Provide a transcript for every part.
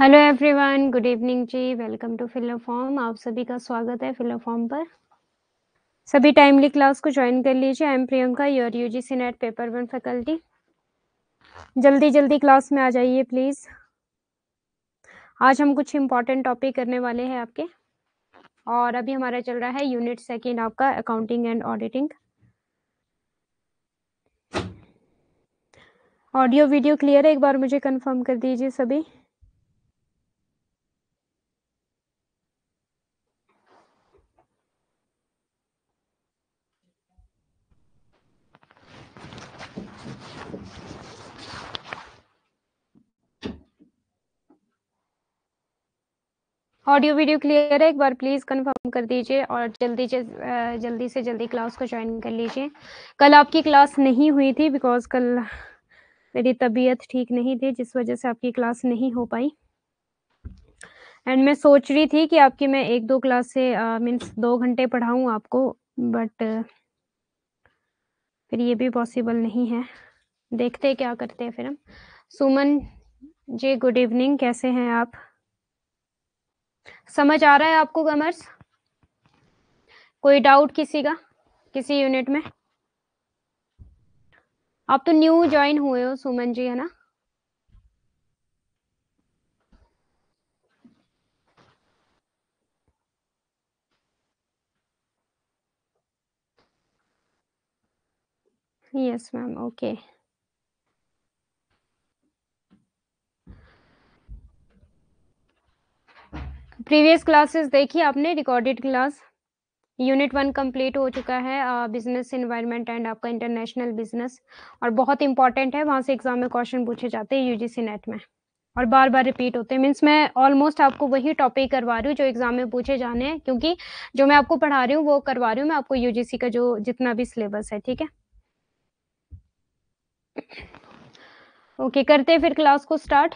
Hello everyone good evening ji welcome to filler form आप सभी का स्वागत है फिलर फॉर्म पर। सभी टाइमली क्लास को ज्वाइन कर लीजिए। I am Priyanka your UGC NET paper one faculty जल्दी जल्दी क्लास में आ जाइए प्लीज़ आज हम कुछ इम्पोर्टेंट टॉपिक करने वाले हैं आपके। और अभी हमारा चल रहा है यूनिट सेकेंड आपका accounting and auditing audio video clear है? एक बार मुझे कंफर्म कर दीजिए सभी। ऑडियो वीडियो क्लियर है, एक बार प्लीज़ कंफर्म कर दीजिए और जल्दी जल्दी से जल्दी क्लास को ज्वाइन कर लीजिए। कल आपकी क्लास नहीं हुई थी बिकॉज़ कल मेरी तबीयत ठीक नहीं थी, जिस वजह से आपकी क्लास नहीं हो पाई। एंड मैं सोच रही थी कि आपकी मैं एक दो क्लास से मीन्स दो घंटे पढ़ाऊँ आपको बट फिर ये भी पॉसिबल नहीं है। देखते क्या करते हैं फिर हम। सुमन जी गुड इवनिंग कैसे हैं आप? समझ आ रहा है आपको कमर्स कोई डाउट किसी का? किसी यूनिट में? आप तो न्यू ज्वाइन हुए हो, सुमन जी, है ना? Yes ma'am okay previous classes देखी आपने? Recorded class unit one complete हो चुका है बिज़नेस इन्वायरमेंट एंड आपका इंटरनेशनल बिज़नेस और बहुत इंपॉर्टेंट है वहाँ से एग्ज़ाम में क्वेश्चन पूछे जाते हैं यूजीसी नेट में। और बार बार रिपीट होते हैं। मीन्स मैं ऑलमोस्ट आपको वही टॉपिक करवा रही हूँ जो एग्ज़ाम में पूछे जाने हैं क्योंकि जो मैं आपको पढ़ा रही हूँ वो करवा रही हूँ मैं आपको यूजीसी का जो जितना भी सिलेबस है ठीक है? ओके okay, करते हैं फिर क्लास को स्टार्ट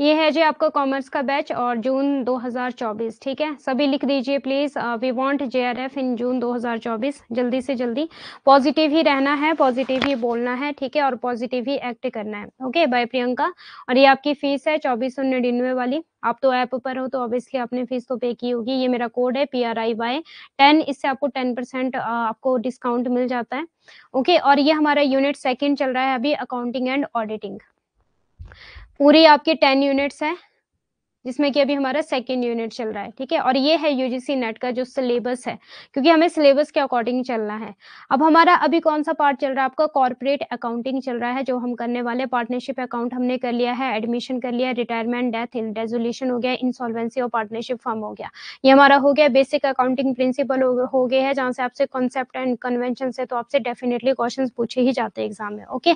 ये है जी आपका कॉमर्स का बैच और जून 2024 ठीक है? सभी लिख दीजिए please we want JRF in June 2024 जल्दी से जल्दी। पॉजिटिव ही रहना है पॉजिटिव ही बोलना है, ठीक है? और पॉजिटिव ही एक्ट करना है ओके बाय प्रियंका। और ये आपकी फ़ीस है चौबीस सौ निन्यानवे वाली। आप तो ऐप पर हो तो ऑब्वियसली आपने फ़ीस तो पे की होगी। ये मेरा कोड है P R I Y ten इससे आपको टेन परसेंट आपको डिस्काउंट मिल जाता है ओके और ये हमारा यूनिट सेकेंड चल रहा है अभी अकाउंटिंग एंड ऑडिटिंग पूरी आपकी टेन यूनिट्स है, जिसमें कि अभी हमारा सेकेंड यूनिट चल रहा है, ठीक है? और ये है यूजीसी नेट का जो सिलेबस है, क्योंकि हमें सिलेबस के अकॉर्डिंग चलना है। अब हमारा अभी कौन सा पार्ट चल रहा है? आपका कॉर्पोरेट अकाउंटिंग चल रहा है, जो हम करने वाले पार्टनरशिप अकाउंट हमने कर लिया है एडमिशन कर लिया रिटायरमेंट डेथ रेजोल्यूशन हो गया इंसॉल्वेंसी और पार्टनरशिप फॉर्म हो गया। ये हमारा हो गया बेसिक अकाउंटिंग प्रिंसिपल हो गया है, जहाँ से आपसे कॉन्सेप्ट एंड कन्वेंशन से तो आपसे डेफिनेटली क्वेश्चन पूछे ही जाते हैं एग्ज़ाम में ओके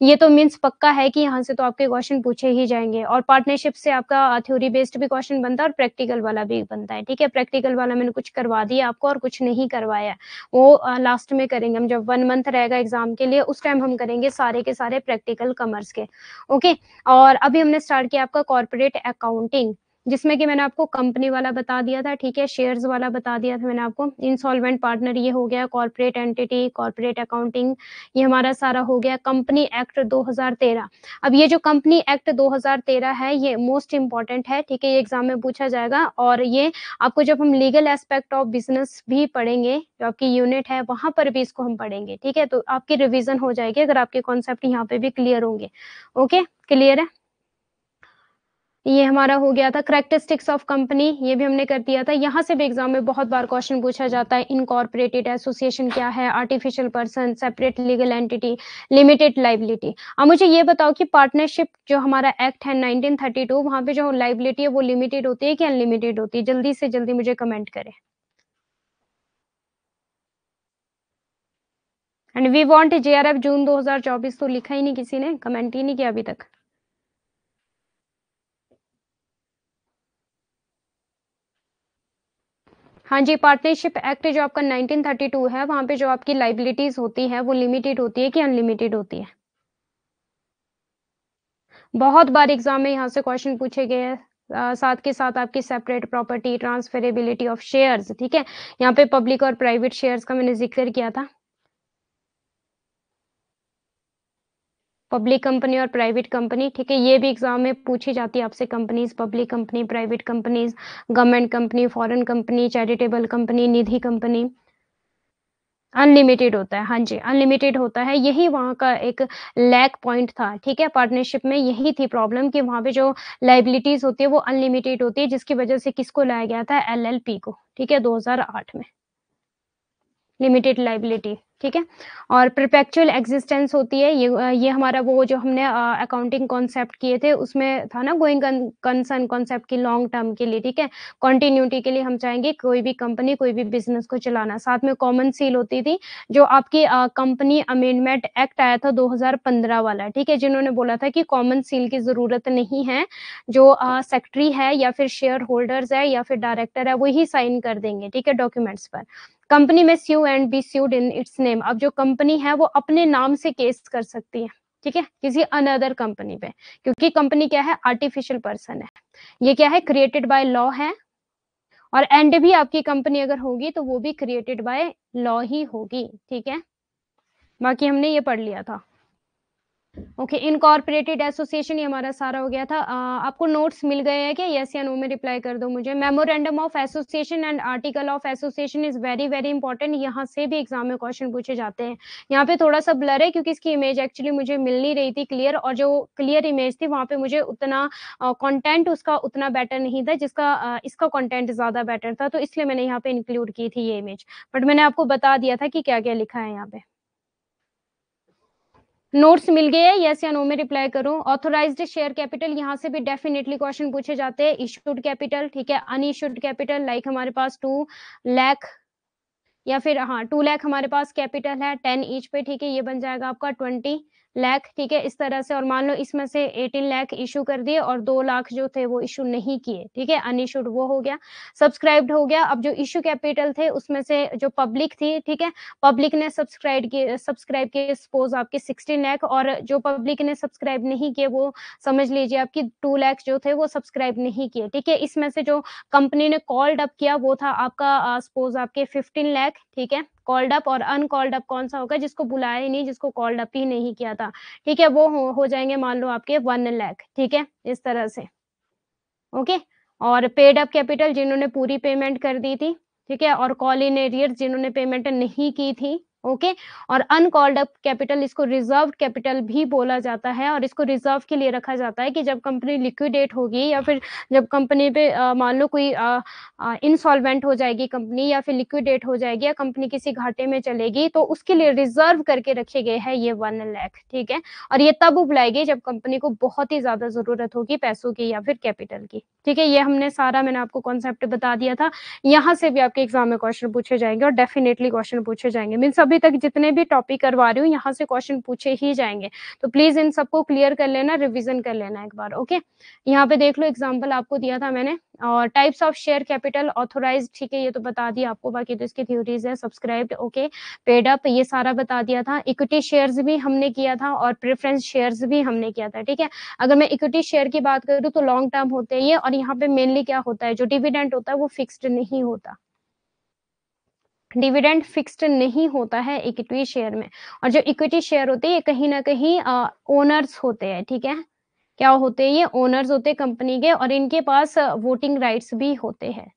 ये तो मीन्स पक्का है कि यहाँ से तो आपके क्वेश्चन पूछे ही जाएँगे और पार्टनरशिप से आपका थ्योरी बेस्ड भी क्वेश्चन बनता है और प्रैक्टिकल वाला भी बनता है, ठीक है? प्रैक्टिकल वाला मैंने कुछ करवा दिया आपको और कुछ नहीं करवाया। वो लास्ट में करेंगे हम, जब वन मंथ रहेगा एग्ज़ाम के लिए, उस टाइम हम करेंगे सारे के सारे प्रैक्टिकल कमर्स के ओके और अभी हमने स्टार्ट किया आपका कॉर्पोरेट अकाउंटिंग जिसमें कि मैंने आपको कंपनी वाला बता दिया था, ठीक है? शेयर्स वाला बता दिया था मैंने आपको। इंसॉल्वेंट पार्टनर ये हो गया कॉर्पोरेट एंटिटी कॉर्पोरेट अकाउंटिंग ये हमारा सारा हो गया। कंपनी एक्ट 2013 अब ये जो कंपनी एक्ट 2013 है, ये मोस्ट इंपॉर्टेंट है, ठीक है? ये एग्ज़ाम में पूछा जाएगा। और ये आपको जब हम लीगल एस्पेक्ट ऑफ़ बिज़नेस भी पढ़ेंगे, जो आपकी यूनिट है, वहाँ पर भी इसको हम पढ़ेंगे, ठीक है? तो आपकी रिविजन हो जाएगी, अगर आपके कॉन्सेप्ट यहाँ पे भी क्लियर होंगे। ओके क्लियर है? ये हमारा हो गया था करेक्टरिस्टिक्स ऑफ़ कंपनी ये भी हमने कर दिया था। यहाँ से भी एग्ज़ाम में बहुत बार क्वेश्चन पूछा जाता है इनकॉर्पोरेटेड एसोसिएशन क्या है artificial person separate legal entity limited liability अब मुझे ये बताओ कि पार्टनरशिप जो हमारा एक्ट है 1932 वहाँ पे जो लाइबिलिटी है वो लिमिटेड होती है कि अनलिमिटेड होती है? जल्दी से जल्दी मुझे कमेंट करें। And we want JRF June 2024 तो लिखा ही नहीं किसी ने कमेंट ही नहीं किया अभी तक। हाँ जी पार्टनरशिप एक्ट जो आपका 1932 है, वहाँ पे जो आपकी लाइबिलिटीज होती है, वो लिमिटेड होती है कि अनलिमिटेड होती है? बहुत बार एग्ज़ाम में यहाँ से क्वेश्चन पूछे गए हैं। साथ के साथ आपकी separate property transferability of shares ठीक है? यहाँ पे पब्लिक और प्राइवेट शेयर्स का मैंने ज़िक्र किया था। पब्लिक कंपनी और प्राइवेट कंपनी ठीक है? ये भी एग्ज़ाम में पूछी जाती है आपसे companies public company private companies government company foreign company charitable company Nidhi company unlimited होता है हाँ जी अनलिमिटेड होता है। यही वहाँ का एक लैक पॉइंट था, ठीक है? पार्टनरशिप में यही थी प्रॉब्लम कि वहाँ पे जो लाइबिलिटीज होती है वो अनलिमिटेड होती है, जिसकी वजह से किसको लाया गया था? एलएलपी को, ठीक है? 2008 में। लिमिटेड लाइबिलिटी ठीक है? और परपेक्चुअल एग्जिस्टेंस होती है, ये ये हमारा वो जो हमने अकाउंटिंग कॉन्सेप्ट किए थे, उसमें था ना गोइंग कंसर्न कॉन्सेप्ट की लॉन्ग टर्म के लिए, ठीक है? कॉन्टिन्यूटी के लिए हम चाहेंगे कोई भी कंपनी कोई भी बिज़नेस को चलाना। साथ में कॉमन सील होती थी, जो आपकी कंपनी अमेंडमेंट एक्ट आया था 2015 वाला, ठीक है? जिन्होंने बोला था कि कॉमन सील की ज़रूरत नहीं है, जो सेक्रेटरी है या फिर शेयर होल्डर्स है या फिर डायरेक्टर है वही साइन कर देंगे, ठीक है डॉक्यूमेंट्स पर। कंपनी में sue and be sued in its name अब जो कंपनी है, वो अपने नाम से केस कर सकती है, ठीक है? किसी अनदर कंपनी पे। क्योंकि कंपनी क्या है? आर्टिफिशियल पर्सन है। ये क्या है? क्रिएटेड बाय लॉ है। और एंड भी आपकी कंपनी अगर होगी तो वो भी क्रिएटेड बाय लॉ ही होगी, ठीक है? बाकी हमने ये पढ़ लिया था। ओके इनकॉर्पोरेटेड एसोसिएशन ये हमारा सारा हो गया था। आ, आपको नोट्स मिल गए हैं क्या यस या नो में रिप्लाई कर दो मुझे। Memorandum of association and article of association is very very important यहाँ से भी एग्ज़ाम में क्वेश्चन पूछे जाते हैं। यहाँ पे थोड़ा सा ब्लर है क्योंकि इसकी इमेज एक्चुअली मुझे मिल नहीं रही थी क्लियर और जो क्लियर इमेज थी वहाँ पे मुझे उतना कॉन्टेंट उसका उतना बेटर नहीं था जिसका आ, इसका कॉन्टेंट ज़्यादा बेटर था। तो इसलिए मैंने यहाँ पे इंक्लूड की थी ये इमेज बट मैंने आपको बता दिया था कि क्या क्या लिखा है यहाँ पे। नोट्स मिल गए हैं यस या नो में रिप्लाई करो। ऑथोराइज्ड शेयर कैपिटल यहाँ से भी डेफिनेटली क्वेश्चन पूछे जाते हैं। इशूड कैपिटल ठीक है? अनइशूड कैपिटल लाइक हमारे पास टू लैख या फिर हाँ टू लैख हमारे पास कैपिटल है टेन ईच पे, ठीक है? ये बन जाएगा आपका ट्वेंटी लाख, ठीक है, इस तरह से, और मान लो इसमें से 18 लाख इशू कर दिए और दो लाख जो थे वो इशू नहीं किए, ठीक है अनइशूड वो हो गया सब्सक्राइब्ड हो गया। अब जो इशू कैपिटल थे, उसमें से जो पब्लिक थी, ठीक है पब्लिक ने सब्सक्राइब किए सब्सक्राइब किए सपोज़ आपके 16 लाख, और जो पब्लिक ने सब्सक्राइब नहीं किए, वो समझ लीजिए आपकी टू लाख जो थे वो सब्सक्राइब नहीं किए, ठीक है, इसमें से जो कंपनी ने कॉल्ड अप किया, वो था आपका सपोज़ आपके फिफ्टीन लाख, ठीक है कॉल्ड अप और अनकॉल्ड अप कौन सा होगा जिसको बुलाया ही नहीं जिसको कॉल्ड अप ही नहीं किया था। ठीक है वो हो, हो जाएँगे मान लो आपके वन लैख ठीक है इस तरह से। ओके? और पेड अप कैपिटल जिन्होंने पूरी पेमेंट कर दी थी ठीक है और कॉल इन एरियर जिन्होंने पेमेंट नहीं की थी ओके? और अनकॉल्ड अप कैपिटल, इसको रिज़र्व कैपिटल भी बोला जाता है और इसको रिज़र्व के लिए रखा जाता है कि जब कंपनी लिक्विडेट होगी या फिर जब कंपनी पे मान लो कोई इंसॉल्वेंट हो जाएगी कंपनी या फिर लिक्विडेट हो जाएगी या कंपनी किसी घाटे में चलेगी तो उसके लिए रिज़र्व करके रखे गए हैं ये वन लैख, ठीक है? और ये तब बुलाएगी जब कंपनी को बहुत ही ज़्यादा ज़रूरत होगी पैसों की या फिर कैपिटल की, ठीक है? ये हमने सारा मैंने आपको कॉन्सेप्ट बता दिया था। यहाँ से भी आपके एग्ज़ाम में क्वेश्चन पूछे जाएँगे और डेफिनेटली क्वेश्चन पूछे जाएँगे। मीन्स अभी तक जितने भी टॉपिक करवा रही हूँ, यहाँ से क्वेश्चन पूछे ही जाएँगे। तो प्लीज़ इन सबको क्लियर कर लेना रिविजन कर लेना एक बार ओके यहाँ पे देख लो एग्ज़ाम्पल आपको दिया था मैंने, और types of share capital authorise ठीक है, ये तो बता दिया आपको, बाकी तो इसकी थ्योरीज है सब्सक्राइब्ड ओके पेड अप ये सारा बता दिया था। इक्विटी शेयर्स भी हमने किया था, और प्रेफरेंस शेयर्स भी हमने किया था, ठीक है? अगर मैं इक्विटी शेयर की बात करूँ तो लॉन्ग टर्म होते हैं ये, और यहाँ पे मेनली क्या होता है, जो डिविडेंट होता है, वो फिक्स्ड नहीं होता। डिविडेंड फिक्स्ड नहीं होता है इक्विटी शेयर में। और जो इक्विटी शेयर होते हैं, ये कहीं ना कहीं ओनर्स होते हैं, ठीक है? क्या होते हैं, ये ओनर्स होते हैं कंपनी के और इनके पास वोटिंग राइट्स भी होते हैं।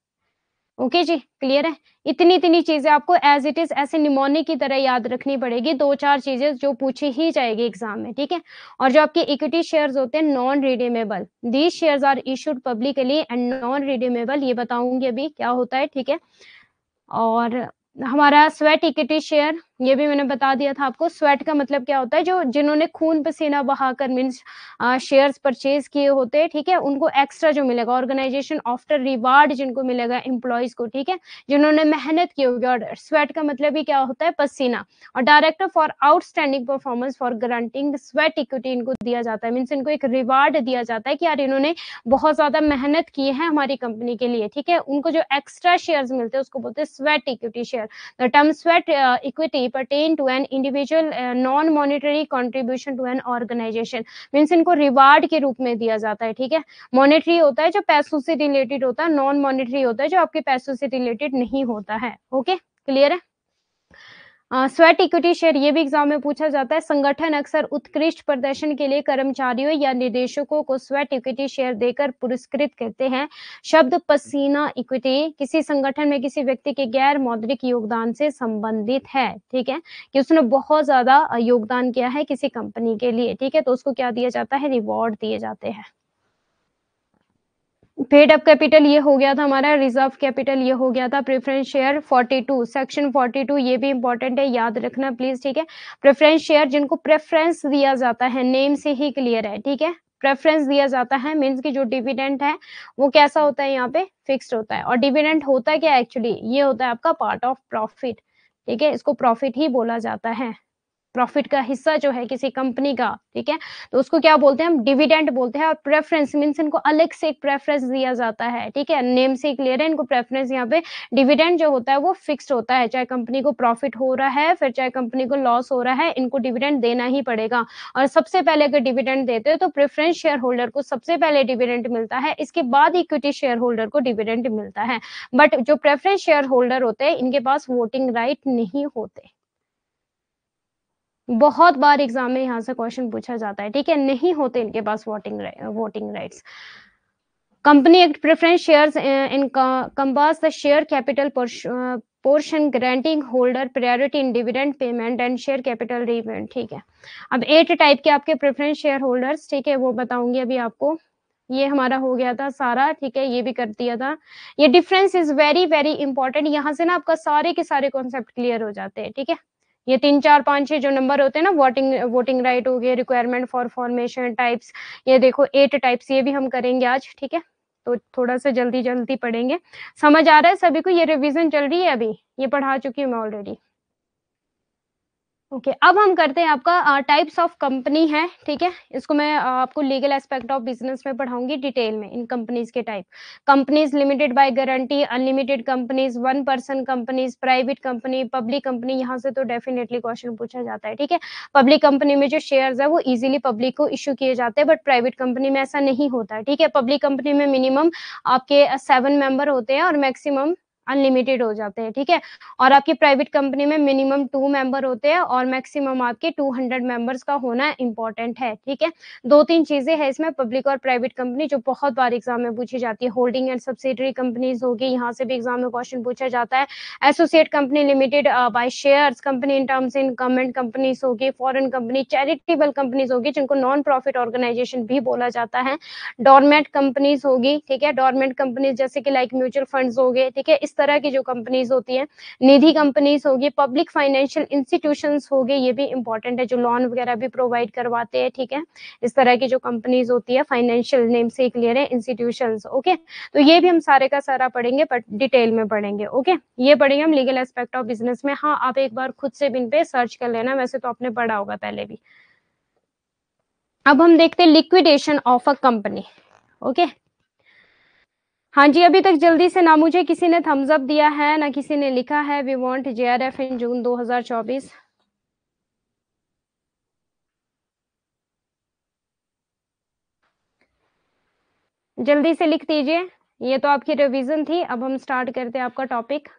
ओके okay जी क्लियर है? इतनी इतनी चीज़ें आपको एज इट इज़ ऐसे निमोनिक की तरह याद रखनी पड़ेगी, दो चार चीज़ें जो पूछी ही जाएगी एग्ज़ाम में, ठीक है? और जो आपके इक्विटी शेयर्स होते हैं non redeemable these shares are issued publicly and non redeemable ये बताऊँगी अभी क्या होता है, ठीक है? और हमारा स्वेट इक्विटी शेयर ये भी मैंने बता दिया था आपको। स्वेट का मतलब क्या होता है? जो जिन्होंने खून पसीना बहाकर मीन्स शेयर्स परचेज किए होते हैं, ठीक है? उनको एक्स्ट्रा जो मिलेगा ऑर्गेनाइजेशन आफ्टर रिवार्ड जिनको मिलेगा एम्प्लॉयज़ को, ठीक है? जिन्होंने मेहनत की होगी। और स्वेट का मतलब ही क्या होता है? पसीना। और director for outstanding performance for granting sweat equity इनको दिया जाता है। मीन्स इनको एक रिवार्ड दिया जाता है कि यार इन्होंने बहुत ज़्यादा मेहनत की है हमारी कंपनी के लिए, ठीक है? उनको जो एक्स्ट्रा शेयर मिलते हैं, उसको बोलते हैं sweat equity share the term sweat equity pertain to an individual non monetary contribution to an organization. Means इनको रिवार्ड के रूप में दिया जाता है, ठीक है? मॉनेटरी होता है जो पैसों से रिलेटेड होता है नॉन मॉनेटरी होता है जो आपके पैसों से रिलेटेड नहीं होता है ओके क्लियर है? स्वेट इक्विटी शेयर, ये भी एग्ज़ाम में पूछा जाता है। संगठन अक्सर उत्कृष्ट प्रदर्शन के लिए कर्मचारियों या निदेशकों को स्वेट इक्विटी शेयर देकर पुरस्कृत करते हैं। शब्द पसीना इक्विटी, किसी संगठन में किसी व्यक्ति के गैर मौद्रिक योगदान से संबंधित है, ठीक है? कि उसने बहुत ज़्यादा योगदान किया है किसी कंपनी के लिए, ठीक है? तो उसको क्या दिया जाता है? रिवॉर्ड दिए जाते हैं। पेड अप कैपिटल ये हो गया था हमारा रिज़र्व कैपिटल ये हो गया था प्रेफरेंस शेयर 42 सेक्शन 42 ये भी इंपॉर्टेंट है, याद रखना प्लीज़ ठीक है? प्रेफरेंस शेयर जिनको प्रेफरेंस दिया जाता है नेम से ही क्लियर है, ठीक है? प्रेफरेंस दिया जाता है मीन्स की जो डिविडेंट है, वो कैसा होता है यहाँ पे? फिक्स्ड होता है। और डिविडेंट होता है क्या एक्चुअली ये होता है आपका पार्ट ऑफ़ प्रॉफिट ठीक है? इसको प्रॉफिट ही बोला जाता है। प्रॉफिट का हिस्सा जो है किसी कंपनी का, ठीक है? तो उसको क्या बोलते हैं हम? डिविडेंड बोलते हैं और प्रेफरेंस मीन्स इनको अलग से एक प्रेफरेंस दिया जाता है, ठीक है? नेम से क्लियर है, इनको प्रेफरेंस यहाँ पे डिविडेंड जो होता है वो फिक्स्ड होता है। चाहे कंपनी को प्रॉफिट हो रहा है, फिर चाहे कंपनी को लॉस हो रहा है, इनको डिविडेंड देना ही पड़ेगा। और सबसे पहले अगर डिविडेंड देते हैं तो प्रेफरेंस शेयर होल्डर को सबसे पहले डिविडेंड मिलता है, इसके बाद इक्विटी शेयर होल्डर को डिविडेंड मिलता है। बट जो प्रेफरेंस शेयर होल्डर होते हैं, इनके पास वोटिंग राइट नहीं होते। बहुत बार एग्ज़ाम में यहाँ से क्वेश्चन पूछा जाता है, ठीक है? नहीं होते इनके पास voting voting rights. Company act preference shares in the share capital portion granting holder priority in dividend payment and share capital repayment ठीक है? अब एट टाइप के आपके प्रेफरेंस शेयर होल्डर्स, ठीक है? वो बताऊँगी अभी आपको। ये हमारा हो गया था सारा, ठीक है? ये भी कर दिया था। ये difference is very very important यहाँ से ना आपका सारे के सारे कॉन्सेप्ट क्लियर हो जाते हैं, ठीक है? ये तीन, चार, पाँच, छह जो नंबर होते हैं ना वोटिंग वोटिंग राइट हो गया रिक्वायरमेंट फॉर फॉर्मेशन टाइप्स ये देखो एट टाइप्स ये भी हम करेंगे आज, ठीक है? तो थोड़ा सा जल्दी जल्दी पढ़ेंगे। समझ आ रहा है सभी को? ये रिवीजन चल रही है अभी? ये पढ़ा चुकी हूँ मैं ऑलरेडी ओके okay, अब हम करते हैं आपका टाइप्स ऑफ़ कंपनी है ठीक है? इसको मैं आपको लीगल एस्पेक्ट ऑफ़ बिज़नेस में पढ़ाऊँगी डिटेल में इन कंपनीज़ के type companies limited by guarantee unlimited companies one person companies private company public company यहाँ से तो डेफिनेटली क्वेश्चन पूछा जाता है ठीक है? पब्लिक कंपनी में जो शेयर है वो इजिली पब्लिक को इश्यू किए जाते हैं बट प्राइवेट कंपनी में ऐसा नहीं होता ठीक है? पब्लिक कंपनी में मिनिमम आपके सेवन मेंबर होते हैं और मैक्सिमम अनलिमिटेड हो जाते हैं, ठीक है? और आपकी प्राइवेट कंपनी में मिनिमम टू मेंबर होते हैं और मैक्सिमम आपके टू हंड्रेड मेंबर्स का होना इंपॉर्टेंट है, ठीक है? दो तीन चीज़ें हैं इसमें पब्लिक और प्राइवेट कंपनी जो बहुत बार एग्ज़ाम में पूछी जाती है। होल्डिंग एंड सब्सिडरी कंपनीज़ होगी यहाँ से भी एग्ज़ाम में क्वेश्चन पूछा जाता है। Associate company limited by share company in terms in government companies होगी फॉरन कंपनी चैरिटेबल कंपनीज़ होगी जिनको नॉन प्रॉफिट ऑर्गेनाइजेशन भी बोला जाता है। डॉर्मेट कंपनीज़ होगी ठीक है? डॉर्मेंट कंपनीज़ जैसे कि लाइक म्यूचुअल फंड्स हो गए, ठीक है? इस तरह की जो कंपनीज़ होती है, निधि कंपनीज़ होगी पब्लिक फाइनेंशियल इंस्टीट्यूशन हो गए ये भी इंपॉर्टेंट है, जो लोन वगैरह भी प्रोवाइड करवाते हैं, ठीक है? इस तरह की जो कंपनीज़ होती है फाइनेंशियल नेम से क्लियर है इंस्टीट्यूशन ओके तो ये भी हम सारे का सारा पढ़ेंगे बट डिटेल में पढ़ेंगे ओके ये पढ़ेंगे हम लीगल एस्पेक्ट ऑफ़ बिज़नेस में। हाँ आप एक बार खुद से बिन पे सर्च कर लेना, वैसे तो आपने पढ़ा होगा पहले भी। अब हम देखते हैं liquidation of a company okay हाँ जी, अभी तक जल्दी से ना मुझे किसी ने थम्स अप दिया है, ना किसी ने लिखा है। We want JRF in June 2024 जल्दी से लिख दीजिए। ये तो आपकी रिवीजन थी, अब हम स्टार्ट करते हैं आपका टॉपिक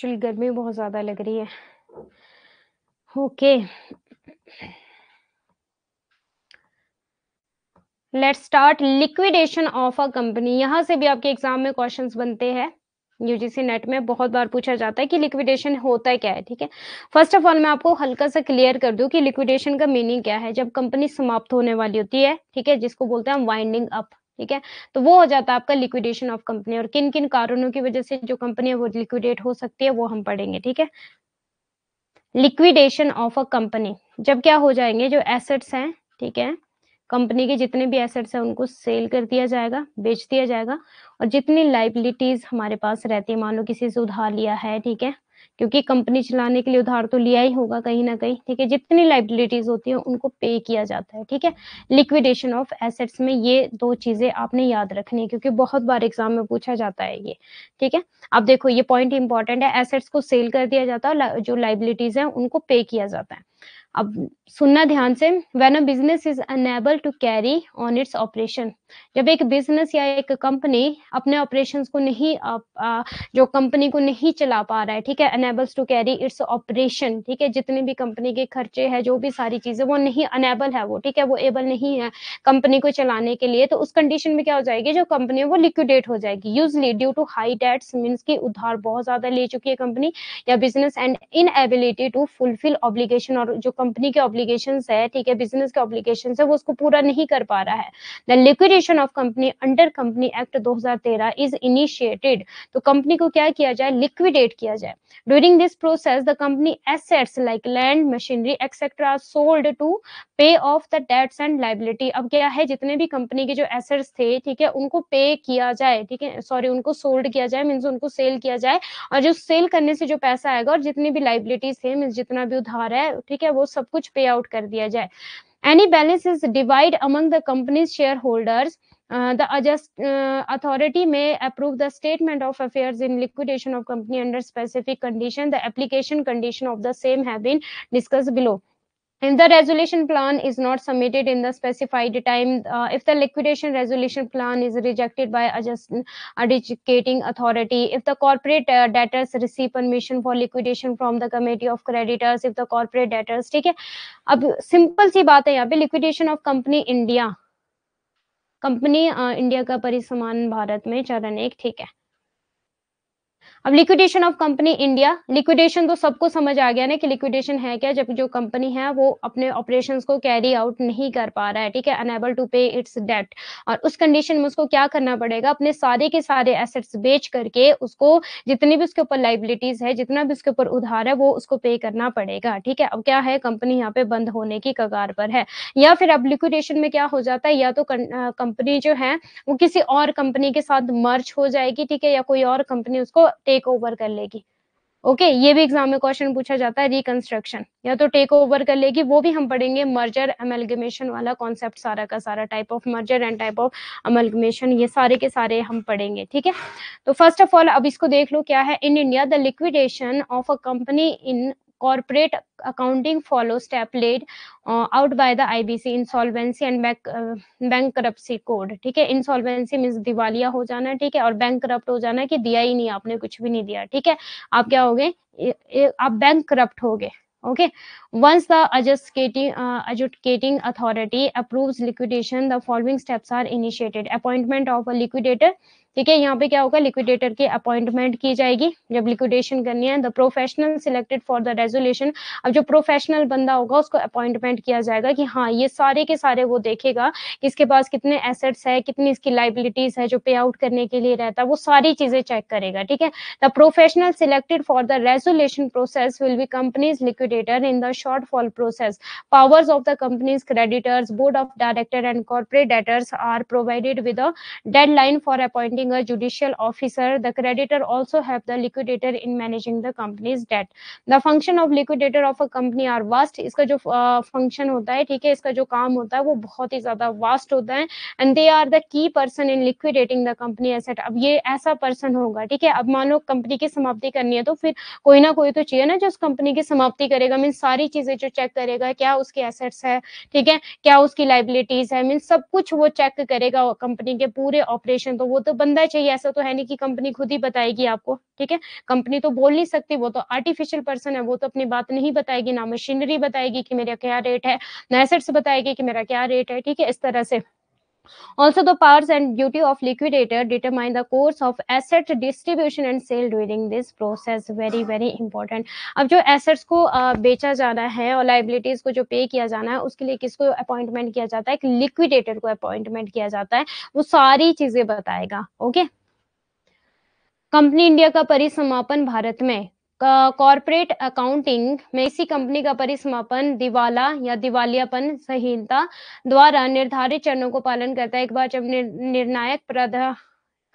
एक्चुअली गर्मी बहुत ज़्यादा लग रही है। Okay let start liquidation of a company यहाँ से भी आपके एग्ज़ाम में क्वेश्चंस बनते हैं। यूजीसी नेट में बहुत बार पूछा जाता है कि लिक्विडेशन होता है क्या है, ठीक है? फ़र्स्ट ऑफ़ ऑल मैं आपको हल्का सा क्लियर कर दूँ कि लिक्विडेशन का मीनिंग क्या है। जब कंपनी समाप्त होने वाली होती है, ठीक है, जिसको बोलते हैं हम वाइंडिंग अप ठीक है? तो वो हो जाता है आपका लिक्विडेशन ऑफ़ कंपनी और किन किन कारणों की वजह से जो कंपनी है वो लिक्विडेट हो सकती है वो हम पढ़ेंगे, ठीक है? लिक्विडेशन ऑफ़ अ कंपनी जब क्या हो जाएँगे, जो एसेट्स हैं, ठीक है? कंपनी के जितने भी एसेट्स हैं उनको सेल कर दिया जाएगा, बेच दिया जाएगा और जितनी लाइबिलिटीज हमारे पास रहती है, मान लो किसी से उधार लिया है, ठीक है? क्योंकि कंपनी चलाने के लिए उधार तो लिया ही होगा कहीं ना कहीं, ठीक है? जितनी लाइबिलिटीज होती है, उनको पे किया जाता है, ठीक है? लिक्विडेशन ऑफ़ एसेट्स में ये दो चीज़ें आपने याद रखनी है, क्योंकि बहुत बार एग्ज़ाम में पूछा जाता है ये, ठीक है? अब देखो, ये पॉइंट इंपॉर्टेंट है एसेट्स को सेल कर दिया जाता है जो लाइबिलिटीज है, उनको पे किया जाता है। अब सुनना ध्यान से when a business is unable to carry on its operation जब एक बिज़नेस या एक कंपनी अपने ऑपरेशंस को नहीं जो कंपनी को नहीं चला पा रहा है, ठीक है enables to carry its operation ठीक है, जितने भी कंपनी के खर्चे है, जो भी सारी चीज़ें, वो नहीं अनेबल है वो, ठीक है, वो एबल नहीं है कंपनी को चलाने के लिए तो उस कंडीशन में क्या हो जाएगी, जो कंपनी है, वो लिक्विडेट हो जाएगी usually due to high debts means की उधार बहुत ज़्यादा ले चुकी है कंपनी या business and inability to fulfil obligation और जो कंपनी के ऑब्लिगेशन है, ठीक है बिज़नेस के ऑब्लिगेशन है, वो उसको पूरा नहीं कर पा रहा है। The liquidation of company under company act 2013 is initiated तो कंपनी को क्या किया जाए? लिक्विडेट किया जाए। During this process the company assets like land machinery etcetera sold to pay off the debts and liability अब क्या है? जितने भी कंपनी के जो एसेट्स थे, ठीक है, उनको पे किया जाए, ठीक है सॉरी उनको सोल्ड किया जाए मीन्स उनको सेल किया जाए, और जो सेल करने से जो पैसा आएगा और जितनी भी लाइबिलिटीज थे मीन्स जितना भी उधार है, ठीक है, वो सब कुछ पे आउट कर दिया जाए। Any balance is divide among the company's shareholders may approve the statement of affairs in liquidation of company under specific condition. The application condition of the same have been discussed below. If the resolution plan is not submitted in the specified time uh, if the liquidation resolution plan is rejected by adjudicating authority if the corporate uh, debtors receive permission for liquidation from the committee of creditors if the corporate debtors ठीक है अब simple सी बात है यहाँ पे liquidation of company India company India का परिसमान भारत में चरण एक ठीक है अब liquidation of company India liquidation तो सबको समझ आ गया ना कि लिक्विडेशन है क्या, जब जो कंपनी है वो अपने ऑपरेशंस को कैरी आउट नहीं कर पा रहा है, ठीक है? Unable to pay its debt और उस कंडीशन में उसको क्या करना पड़ेगा? अपने सारे के सारे एसेट्स बेच करके उसको जितनी भी उसके ऊपर लाइबिलिटीज है, जितना भी उसके ऊपर उधार है, वो उसको पे करना पड़ेगा, ठीक है? अब क्या है? कंपनी यहाँ पे बंद होने की कगार पर है। या फिर अब लिक्विडेशन में क्या हो जाता है? या तो कंपनी जो है वो किसी और कंपनी के साथ मर्ज हो जाएगी, ठीक है? या कोई और कंपनी उसको टेक ओवर कर लेगी। ओके okay, ये भी एग्ज़ाम में क्वेश्चन पूछा जाता है रिकंस्ट्रक्शन या तो टेक ओवर कर लेगी वो भी हम पढ़ेंगे मर्जर अमेलगमेशन वाला कॉन्सेप्ट सारा का सारा type of merger and type of amalgamation ये सारे के सारे हम पढ़ेंगे ठीक है? तो फ़र्स्ट ऑफ़ ऑल अब इसको देख लो क्या है? In India the liquidation of a company in corporate accounting follow step laid uh, out by the IBC insolvency and bank uh, ठीक है? Insolvency means दिवालिया हो जाना ठीक है? और bankrupt हो जाना कि दिया ही नहीं आपने कुछ भी नहीं दिया ठीक है? आप क्या हो गए आप बैंक करप्ट हो गए okay once the adjusting educating authority approves liquidation the following steps are initiated appointment of a liquidator ठीक है, यहाँ पे क्या होगा लिक्विडेटर की अपॉइंटमेंट की जाएगी। जब लिक्विडेशन करनी है the professional selected for the resolution अब जो प्रोफेशनल बंदा होगा, उसको अपॉइंटमेंट किया जाएगा कि हाँ ये सारे के सारे वो देखेगा कि इसके पास कितने एसेट्स है, कितनी इसकी लाइबिलिटीज है जो पे आउट करने के लिए रहता है, वो सारी चीज़ें चेक करेगा, ठीक है? The professional selected for the resolution process will be company's liquidator in the short fall process powers of the company's creditors board of director and corporate debtors are provided with a deadline for appointing appointing a judicial officer. The creditor also have the liquidator in managing the company's debt. The function of liquidator of a company are vast. इसका जो function uh, होता है ठीक है इसका जो काम होता है वो बहुत ही ज़्यादा वास्ट होता है and they are the key person in liquidating the company asset अब ये ऐसा पर्सन होगा ठीक है अब मान लो कंपनी की समाप्ति करनी है तो फिर कोई ना कोई तो चाहिए ना जो उस कंपनी की समाप्ति करेगा मीन सारी चीज़ें जो चेक करेगा क्या उसके एसेट्स है ठीक है क्या उसकी लाइबिलिटीज है मीन सब कुछ वो चेक करेगा कंपनी के पूरे ऑपरेशन तो वो तो बंदा चाहिए, ऐसा तो है नहीं कि कंपनी खुद ही बताएगी आपको, ठीक है? कंपनी तो बोल नहीं सकती, वो तो आर्टिफिशियल पर्सन है, वो तो अपनी बात नहीं बताएगी, ना मशीनरी बताएगी कि मेरा क्या रेट है, ना एसेट्स बताएगी कि मेरा क्या रेट है, ठीक है? इस तरह से। Also, the powers and duty of liquidator determine the course of asset distribution and sale during this process. Very, very important. अब जो assets को बेचा जाना है और liabilities को जो पे किया जाना है उसके लिए किसको अपॉइंटमेंट किया जाता है एक लिक्विडेटर को अपॉइंटमेंट किया जाता है वो सारी चीज़ें बताएगा okay? कंपनी इंडिया का परिसमापन भारत में कॉरपोरेट अकाउंटिंग में इसी कंपनी का परिसमापन दिवाला या दिवालियापन संहिता द्वारा निर्धारित चरणों को पालन करता है। एक बार जब निर्णायक प्रधा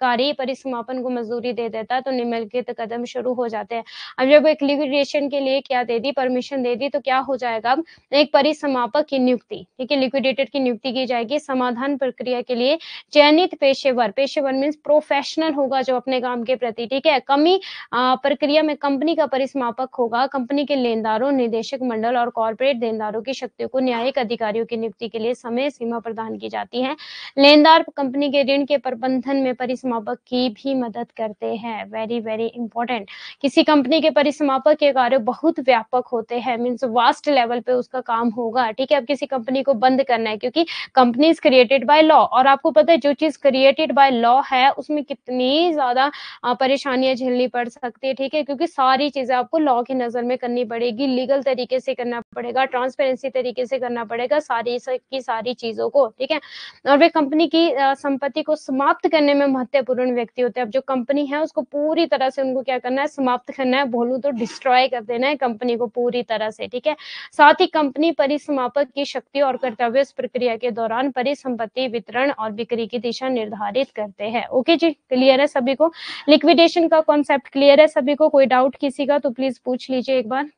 कार्य परिसमापन को मंजूरी दे देता तो निम्नलिखित कदम शुरू हो जाते हैं। अब जब एक लिक्विडेशन के लिए क्या दे दी? परमिशन दे दी तो क्या हो जाएगा? अब एक परिसमापक की नियुक्ति, ठीक है? लिक्विडेटर की नियुक्ति की जाएगी। समाधान प्रक्रिया के लिए चयनित पेशेवर पेशेवर मीन्स प्रोफेशनल होगा जो अपने काम के प्रति, ठीक है? कमी प्रक्रिया में कंपनी का परिसमापक होगा। कंपनी के लेनदारों, निदेशक मंडल और कॉर्पोरेट देनदारों की शक्तियों को न्यायिक अधिकारियों की नियुक्ति के लिए समय सीमा प्रदान की जाती है। लेनदार कंपनी के ऋण के प्रबंधन में परिस परिसमापक की भी मदद करते हैं। वेरी वेरी इंपॉर्टेंट किसी कंपनी के परिसमापक के कार्य बहुत व्यापक होते हैं। मीन्स वास्ट लेवल पे उसका काम होगा। ठीक है, अब किसी कंपनी को बंद करना है, क्योंकि company is created by law और आपको पता है, जो चीज़ क्रिएटेड बाय लॉ है, उसमें कितनी ज़्यादा परेशानियाँ झेलनी पड़ सकती है, ठीक है? क्योंकि सारी चीज़ें आपको लॉ की नज़र में करनी पड़ेगी। लीगल तरीके से करना पड़ेगा ट्रांसपेरेंसी तरीके से करना पड़ेगा सारी की सारी चीज़ों को, ठीक है? और वे कंपनी की संपत्ति को समाप्त करने में महत्वपूर्ण व्यक्ति होते हैं। अब जो कंपनी है, उसको पूरी तरह से उनको क्या करना है, समाप्त करना है, बोलू तो डिस्ट्रॉय कर देना है कंपनी को पूरी तरह से, ठीक है? साथ ही कंपनी परिसमापक की शक्ति और कर्तव्य प्रक्रिया के दौरान परिसंपत्ति, वितरण और बिक्री की दिशा निर्धारित करते हैं। ओके जी? क्लियर है सभी को? लिक्विडेशन का कॉन्सेप्ट क्लियर है सभी को? कोई डाउट किसी का तो प्लीज़ पूछ लीजिए एक बार।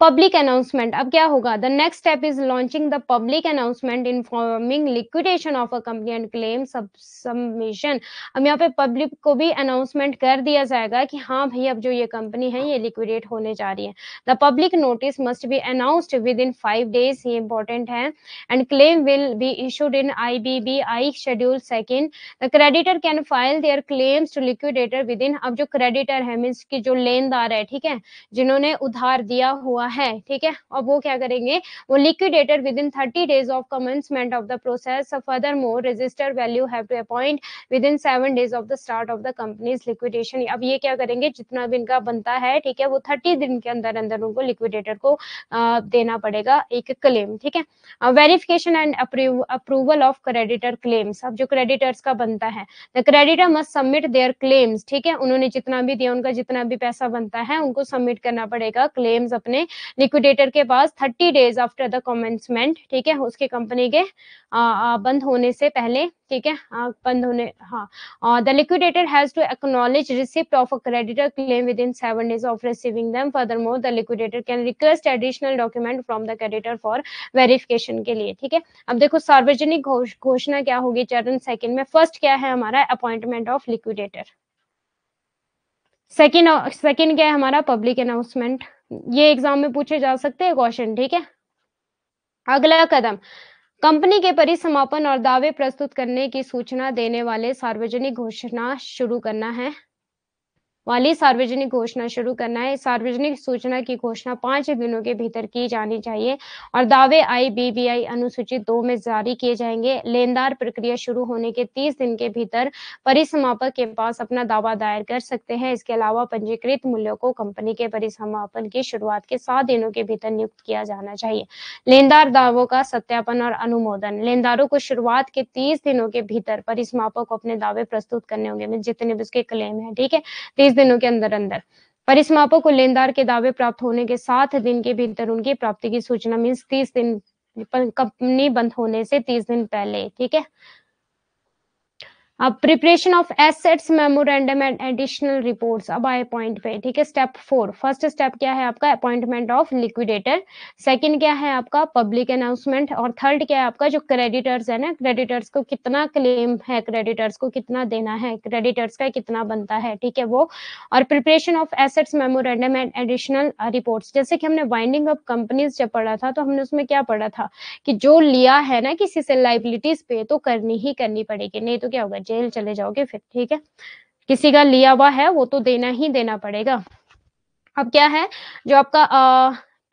पब्लिक अनाउंसमेंट अब क्या होगा? The next step is launching the public announcement informing liquidation of a company and claim submission अब यहाँ पे पब्लिक को भी अनाउंसमेंट कर दिया जाएगा कि हाँ भाई, अब जो ये कंपनी है, ये लिक्विडेट होने जा रही है। The public notice must be announced within five days ये इंपॉर्टेंट है। And claim will be issued in I B B I schedule second the creditor can file their claims to liquidator within अब जो creditor है means की जो लेनदार है, ठीक है, जिन्होंने उधार दिया हुआ है ठीक है? और वो क्या करेंगे? वो liquidator within thirty days of commencement of the process furthermore register value have to appoint within seven days of the start of the company's liquidation अब ये क्या करेंगे? जितना भी इनका बनता है ठीक है वो थर्टी दिन के अंदर अंदर उनको लिक्विडेटर को आ, देना पड़ेगा एक क्लेम ठीक है? Verification and approval of creditor claims अब जो क्रेडिटर्स का बनता है the creditor must submit their claims ठीक है? उन्होंने जितना भी दिया उनका जितना भी पैसा बनता है उनको सबमिट करना पड़ेगा क्लेम्स अपने लिक्विडेटर के पास thirty days after the commencement ठीक है, उसके कंपनी के बंद होने से पहले, ठीक है बंद होने हाँ the liquidator has to acknowledge receipt of a creditor claim within seven days of receiving them furthermore the liquidator can request additional document from the creditor for verification के लिए, ठीक है। अब देखो, सार्वजनिक घोषणा क्या होगी? चरण सेकंड में फ़र्स्ट क्या है हमारा? Appointment of liquidator second second क्या है हमारा? पब्लिक अनाउंसमेंट ये एग्ज़ाम में पूछे जा सकते हैं क्वेश्चन ठीक है? अगला कदम कंपनी के परिसमापन और दावे प्रस्तुत करने की सूचना देने वाले सार्वजनिक घोषणा शुरू करना है। वाली सार्वजनिक घोषणा शुरू करना है। सार्वजनिक सूचना की घोषणा पाँच दिनों के भीतर की जानी चाहिए और दावे आई बीबीआई अनुसूचित दो में जारी किए जाएँगे। लेनदार प्रक्रिया शुरू होने के तीस दिन के भीतर परिसमापक के पास अपना दावा दायर कर सकते हैं। इसके अलावा पंजीकृत मूल्यों को कंपनी के परिसमापन की शुरुआत के सात दिनों के भीतर नियुक्त किया जाना चाहिए। लेनदार दावों का सत्यापन और अनुमोदन। लेनदारों को शुरुआत के तीस दिनों के भीतर परिसमापक को अपने दावे प्रस्तुत करने होंगे। जितने भी उसके क्लेम है, ठीक है? तीस दिनों के अंदर अंदर। परिसमापक को लेनदार के दावे प्राप्त होने के सात दिन के भीतर उनकी प्राप्ति की सूचना मीन्स तीस दिन कंपनी बंद होने से तीस दिन पहले, ठीक है? अब preparation of assets memorandum and additional reports अब आए पॉइंट पे, ठीक है? स्टेप फोर फ़र्स्ट स्टेप क्या है आपका? अपॉइंटमेंट ऑफ़ लिक्विडेटर सेकंड क्या है आपका? पब्लिक अनाउंसमेंट और थर्ड क्या है आपका? जो क्रेडिटर्स है ना? क्रेडिटर्स को कितना क्लेम है? क्रेडिटर्स को कितना देना है? क्रेडिटर्स का कितना बनता है? ठीक है वो? और preparation of assets memorandum and additional reports जैसे कि हमने वाइंडिंग अप कंपनीज़ जब पढ़ा था तो हमने उसमें क्या पढ़ा था? कि जो लिया है ना किसी से लाइबिलिटीज पे तो करनी ही करनी पड़ेगी। नहीं तो क्या होगा? जेल चले जाओगे फिर, ठीक है? किसी का लिया हुआ है, वो तो देना ही देना पड़ेगा। अब क्या है? जो आपका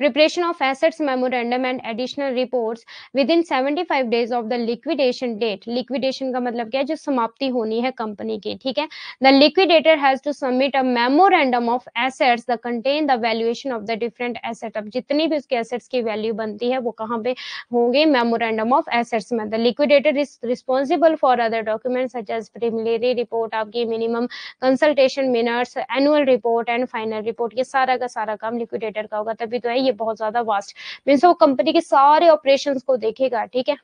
preparation of assets memorandum and additional reports within 75 days of the liquidation date liquidation का मतलब क्या है जो समाप्ति होनी है कंपनी की ठीक है the liquidator has to submit a memorandum of assets that contain the valuation of the different asset अब जितनी भी उसके assets की value बनती है वो कहाँ पे होंगे memorandum of assets में the liquidator is responsible for other documents such as preliminary report आपकी minimum consultation minutes annual report and final report ये सारा का सारा काम liquidator का होगा तभी तो है ये बहुत ज़्यादा वास्ट मीन्स वो कंपनी के सारे ऑपरेशन को देखेगा, ठीक है?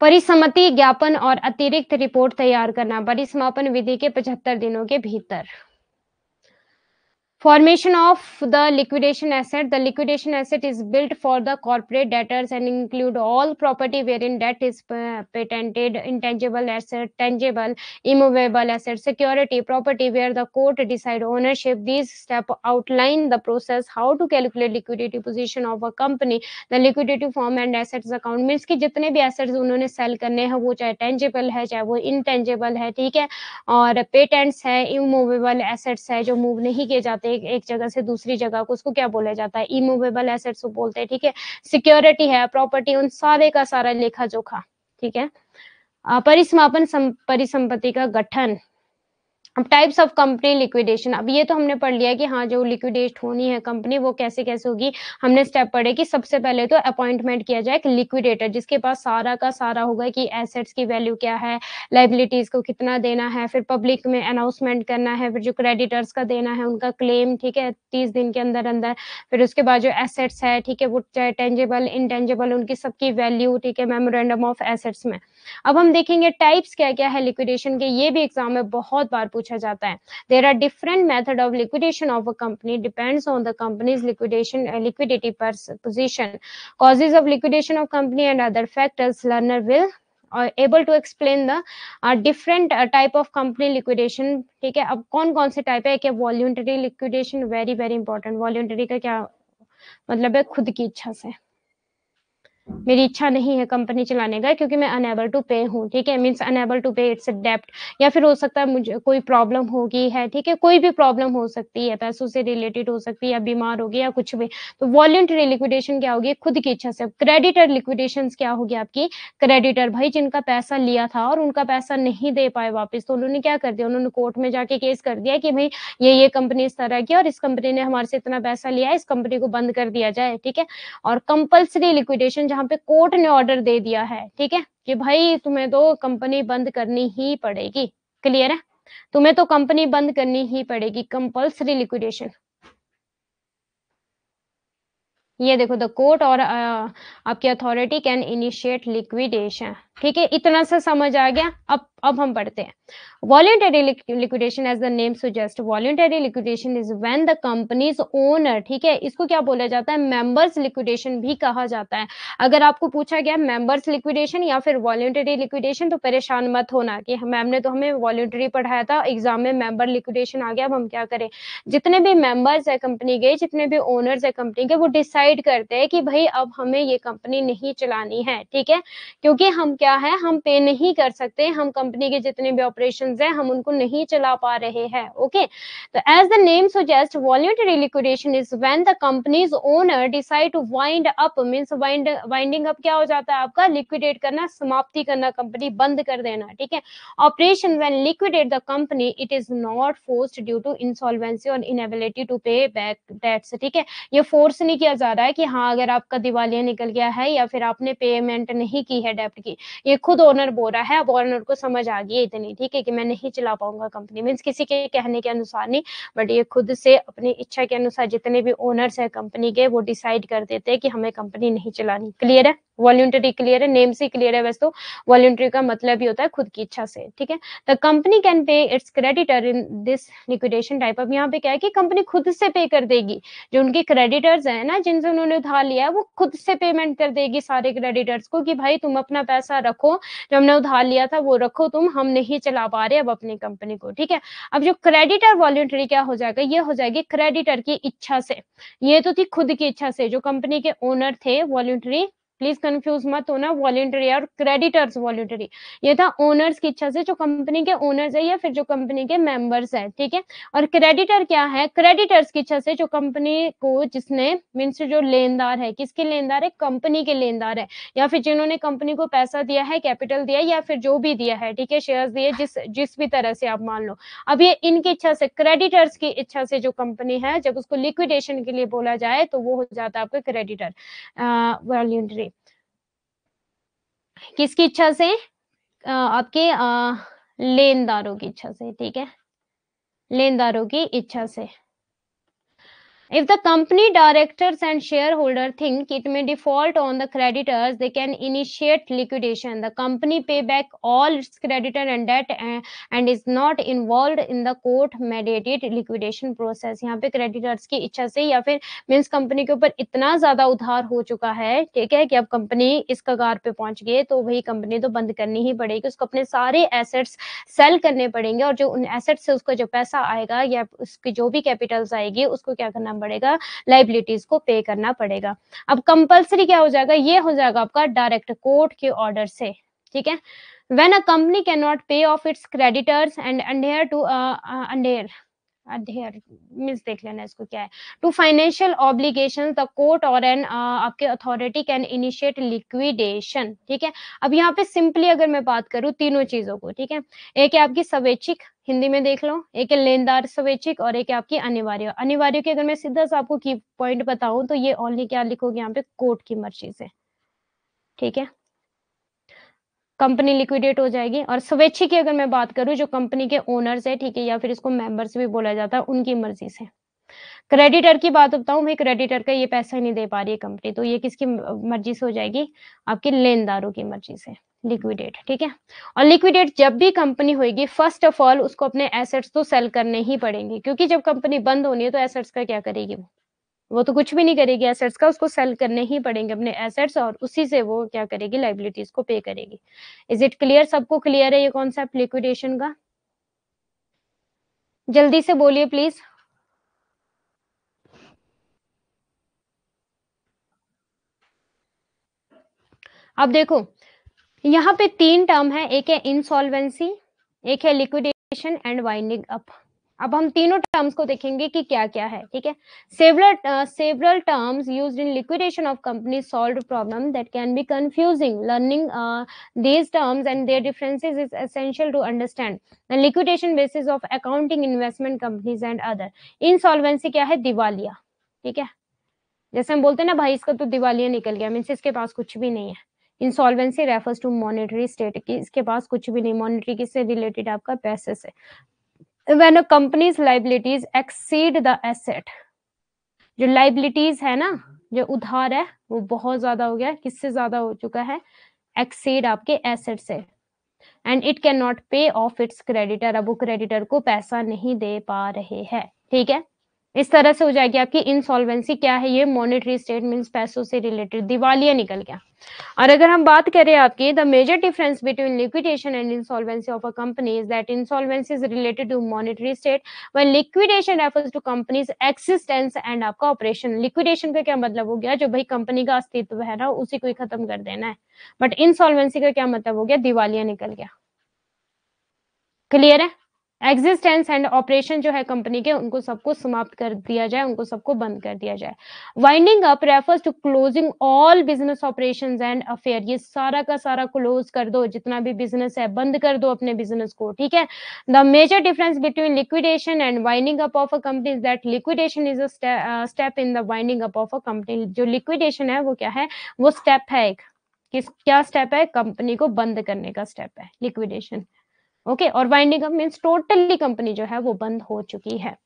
परिसमति ज्ञापन और अतिरिक्त रिपोर्ट तैयार करना, परिसमापन विधि के 75 दिनों के भीतर। Formation of the liquidation asset the liquidation asset is built for the corporate debtors and include all property wherein debt is patented intangible asset tangible immovable asset security property where the court decide ownership these step outline the process how to calculate liquidity position of a company the liquidity form and assets account means कि जितने भी assets उन्होंने sell करने हैं वो चाहे tangible है चाहे वो intangible है ठीक है और patents है immovable assets है जो move नहीं किए जाते एक एक जगह से दूसरी जगह को, उसको क्या बोला जाता है? इमूवेबल एसेट्स बोलते हैं, ठीक है? सिक्योरिटी है प्रॉपर्टी उन सारे का सारा लेखा जोखा ठीक है? परिसमापन परिसंपत्ति का गठन अब टाइप्स ऑफ़ कंपनी लिक्विडेशन अब ये तो हमने पढ़ लिया कि हाँ जो लिक्विडेट होनी है कंपनी वो कैसे कैसे होगी। हमने स्टेप पढ़े कि सबसे पहले तो अपॉइंटमेंट किया जाए एक लिक्विडेटर जिसके पास सारा का सारा होगा कि एसेट्स की वैल्यू क्या है लाइबिलिटीज को कितना देना है, फिर पब्लिक में अनाउंसमेंट करना है, फिर जो क्रेडिटर्स का देना है, उनका क्लेम ठीक है, तीस दिन के अंदर अंदर, फिर उसके बाद जो एसेट्स है, ठीक है, वो चाहे टेंजेबल इनटेंजेबल उनकी सबकी वैल्यू ठीक है मेमोरेंडम ऑफ़ एसेट्स में। अब हम देखेंगे टाइप्स क्या क्या है लिक्विडेशन के, ये भी एग्ज़ाम में बहुत बार पूछा जाता है। There are different method of liquidation of a company depends on the company's liquidation liquidity पर position causes of liquidation of company and other factors learner will और able to explain the different type of company liquidation ठीक है? अब कौन कौन से type है? क्या voluntary liquidation very very important voluntary का क्या मतलब है? खुद की इच्छा से। मेरी इच्छा नहीं है कंपनी चलाने का, क्योंकि मैं अनेबल टू पे हूँ, ठीक है? Means unable to pay its डेप्ट या फिर हो सकता है मुझे कोई प्रॉब्लम होगी है, ठीक है? कोई भी प्रॉब्लम हो सकती है, पैसों से रिलेटेड हो सकती है, या बीमार होगी, या कुछ भी। तो वॉल्यूंटरी लिक्विडेशन क्या होगी? खुद की इच्छा से। क्रेडिटर लिक्विडेशन क्या होगी आपकी? क्रेडिटर भाई, जिनका पैसा लिया था और उनका पैसा नहीं दे पाए वापस तो उन्होंने क्या कर दिया? उन्होंने कोर्ट में जाके केस कर दिया कि भाई, ये ये कंपनी इस तरह की और इस कंपनी ने हमारे से इतना पैसा लिया इस कंपनी को बंद कर दिया जाए, ठीक है? और कंपल्सरी लिक्विडेशन जहाँ पे कोर्ट ने ऑर्डर दे दिया है, ठीक है? कि भाई तुम्हें तो कंपनी बंद करनी ही पड़ेगी। क्लियर है? तुम्हें तो कंपनी बंद करनी ही पड़ेगी कंपल्सरी लिक्विडेशन ये देखो द कोर्ट और आपकी अथॉरिटी कैन इनिशिएट लिक्विडेशन ठीक है, इतना सा समझ आ गया। अब अब हम पढ़ते हैं। Voluntary liquidation as the name suggest voluntary liquidation is when the company's owner ठीक है, इसको क्या बोला जाता है? मेंबर्स लिक्विडेशन भी कहा जाता है। अगर आपको पूछा गया मेंबर्स लिक्विडेशन या फिर वॉल्यूंटरी लिक्विडेशन तो परेशान मत होना कि मैम ने तो हमें वॉल्यूंटरी पढ़ाया था एग्ज़ाम में मेंबर लिक्विडेशन आ गया, अब हम क्या करें? जितने भी मेंबर्स है कंपनी के, जितने भी ओनर्स है कंपनी के, वो डिसाइड करते हैं कि भाई, अब हमें ये कंपनी नहीं चलानी है, ठीक है? क्योंकि हम क्या है, हम पे नहीं कर सकते, हम कंपनी के जितने भी ऑपरेशन है, हम उनको नहीं चला पा रहे हैं ओके तो as the name suggest voluntary liquidation is when the company's owner decide to wind up means wind winding up क्या हो जाता है आपका? लिक्विडेट करना, समाप्ति करना कंपनी बंद कर देना, ठीक है? Operation when liquidate the company it is not forced due to insolvency और inability to pay back debts ठीक है? ये फोर्स नहीं किया जा रहा है कि हाँ अगर आपका दिवालिया निकल गया है या फिर आपने पेमेंट नहीं की है डेप्ट की ये खुद ओनर बोल रहा है, अब ओनर को समझ आ गई इतनी, ठीक है कि मैं नहीं चला पाऊँगा कंपनी मीन्स किसी के कहने के अनुसार नहीं बट ये खुद से अपनी इच्छा के अनुसार जितने भी ओनर्स है कंपनी के, वो डिसाइड कर देते हैं कि हमें कंपनी नहीं चलानी। क्लियर है? वॉल्यूंटरी क्लियर है? नेम से क्लियर है वैसे तो। वॉल्यूंटरी का मतलब ही होता है खुद की इच्छा से, ठीक है? The company can pay its creditor in this liquidation type अब यहाँ पे क्या है कि कंपनी खुद से पे कर देगी। जो उनके क्रेडिटर्स है ना, जिनसे उन्होंने उधार लिया है, वो खुद से पेमेंट कर देगी सारे क्रेडिटर्स को कि भाई तुम अपना पैसा रखो। जो हमने उधार लिया था, वो रखो तुम, हम नहीं चला पा रहे अब अपनी कंपनी को, ठीक है? अब जो क्रेडिटर वॉलेंट्री क्या हो जाएगा? ये हो जाएगी क्रेडिटर की इच्छा से। ये तो थी खुद की इच्छा से, जो कंपनी के ओनर थे वॉल्यूंटरी प्लीज़ कंफ्यूज मत होना वॉलेंटरी और क्रेडिटर्स वॉलेंटरी ये था ओनर्स की इच्छा से, जो कंपनी के ओनर्स है या फिर जो कंपनी के मेंबर्स है, ठीक है? और क्रेडिटर क्या है? क्रेडिटर्स की इच्छा से जो कंपनी को जिसने मीन्स जो लेनदार है, किसके लेनदार है? कंपनी के लेनदार है। या फिर जिन्होंने कंपनी को पैसा दिया है कैपिटल दिया या फिर जो भी दिया है, ठीक है? शेयर दिए, जिस जिस भी तरह से आप मान लो। अब ये इनकी इच्छा से क्रेडिटर्स की इच्छा से जो कंपनी है, जब उसको लिक्विडेशन के लिए बोला जाए तो वो हो जाता है आपका क्रेडिटर वॉल्यूंटरी किसकी इच्छा से? आपके लेनदारों की इच्छा से ठीक है? लेनदारों की इच्छा से। If the company directors and shareholder think it may default on the creditors, they can initiate liquidation. The company pay back all its creditor and debt and, and is not involved in the court mediated liquidation process. यहाँ पे creditors की इच्छा से या फिर means company के ऊपर इतना ज़्यादा उधार हो चुका है ठीक है कि अब कंपनी इस कगार पे पहुँच गई तो वही कंपनी तो बंद करनी ही पड़ेगी उसको अपने सारे एसेट्स सेल करने पड़ेंगे और जो उन एसेट्स से उसको जो पैसा आएगा या उसकी जो भी कैपिटल्स आएगी उसको क्या करना पड़ेगा लाइबिलिटीज को पे करना पड़ेगा। अब कंपल्सरी क्या हो जाएगा? ये हो जाएगा आपका डायरेक्ट कोर्ट के ऑर्डर से ठीक है? When a company cannot pay off its creditors and adhere to uh, uh, adhere means देख लेना इसको क्या है। To financial obligation the court और एन आपके अथॉरिटी कैन इनिशिएट लिक्विडेशन ठीक है? अब यहाँ पे सिंपली अगर मैं बात करूँ तीनों चीज़ों को, ठीक है? एक है आपकी स्वैच्छिक, हिंदी में देख लो, एक है लेनदार स्वैच्छिक और एक है आपकी अनिवार्य। अनिवार्य की अगर मैं सीधा सा आपको की पॉइंट बताऊँ तो ये ओनली क्या लिखोगे यहाँ पे? कोर्ट की मर्ज़ी से, ठीक है? कंपनी लिक्विडेट हो जाएगी। और स्वैच्छिक की अगर मैं बात करूँ, जो कंपनी के ओनर्स है, ठीक है, या फिर इसको मेंबर्स भी बोला जाता है, उनकी मर्ज़ी से। क्रेडिटर की बात बताऊँ, भाई क्रेडिटर का ये पैसा नहीं दे पा रही है कंपनी तो ये किसकी मर्ज़ी से हो जाएगी? आपके लेनदारों की मर्ज़ी से। लिक्विडेट ठीक है? और लिक्विडेट जब भी कंपनी होगी फ़र्स्ट ऑफ़ ऑल उसको अपने एसेट्स तो सेल करने ही पड़ेंगे, क्योंकि जब कंपनी बंद होनी है तो एसेट्स का क्या करेगी वो? वो तो कुछ भी नहीं करेगी एसेट्स का उसको सेल करने ही पड़ेंगे अपने एसेट्स और उसी से वो क्या करेगी लाइबिलिटीज को पे करेगी। इज़ इट क्लियर सबको क्लियर है ये कॉन्सेप्ट लिक्विडेशन का? जल्दी से बोलिए प्लीज़ अब देखो, यहाँ पे तीन टर्म है, एक है इंसॉल्वेंसी एक है लिक्विडेशन एंड वाइंडिंग अप अब हम तीनों टर्म्स को देखेंगे कि क्या क्या है, ठीक है? Several several terms used in liquidation of company solve problem that can be confusing learning these terms and their differences is essential to understand liquidation basis of accounting investment companies and other insolvency क्या है? दिवालिया, ठीक है? जैसे हम बोलते हैं ना, भाई, इसका तो दिवालिया निकल गया। मीन्स इसके पास कुछ भी नहीं है। Insolvency refers to monetary state की इसके पास कुछ भी नहीं। मॉनिटरी किससे रिलेटेड आपका पैसे से। When a company's liabilities exceed the asset. जो लाइबिलिटीज है ना, जो उधार है, वो बहुत ज़्यादा हो गया किससे ज़्यादा हो चुका है? एक्सीड आपके एसेट से। And it can not pay off its creditor अब वो क्रेडिटर को पैसा नहीं दे पा रहे हैं। ठीक है? इस तरह से हो जाएगी आपकी इनसॉल्वेंसी क्या है ये? मॉनिटरी स्टेट मीन पैसों से रिलेटेड दिवालिया निकल गया। और अगर हम बात करें आपकी the major difference between liquidation and insolvency of a company is that insolvency is related to monetary state when liquidation refers to company's existence and आपका ऑपरेशन लिक्विडेशन का क्या मतलब हो गया? जो भाई कंपनी का अस्तित्व है ना, उसी को ही खत्म कर देना है। बट इंसॉल्वेंसी का क्या मतलब हो गया? दिवालिया निकल गया। क्लियर है? एग्जिस्टेंस एंड ऑपरेशन जो है कंपनी के, उनको सबको समाप्त कर दिया जाए, उनको सबको बंद कर दिया जाए। Winding up refers to closing all business operation and affair ये सारा का सारा क्लोज कर दो, जितना भी बिज़नेस है, बंद कर दो अपने बिज़नेस को, ठीक है? The major difference between liquidation and winding up of a company is that liquidation is a step in the winding up of a company जो लिक्विडेशन है, वो क्या है? वो स्टेप है एक। किस, क्या स्टेप है? कंपनी को बंद करने का स्टेप है लिक्विडेशन ओके और winding up means totally company जो है वो बंद हो चुकी है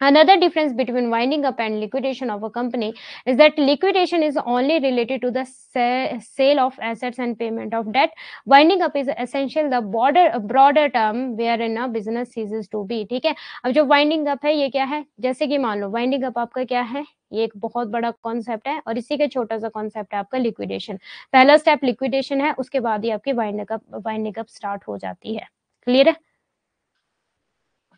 Another difference between winding up and liquidation of a company is that liquidation is only related to the sale of assets and payment of debt. Winding up is essential the broader broader term wherein a business ceases to be. ठीक है अब जो winding up है ये क्या है जैसे कि मान लो winding up आपका क्या है ये एक बहुत बड़ा कॉन्सेप्ट है और इसी का छोटा सा कॉन्सेप्ट है आपका लिक्विडेशन पहला स्टेप लिक्विडेशन है उसके बाद ही आपकी winding up winding up start हो जाती है क्लियर है?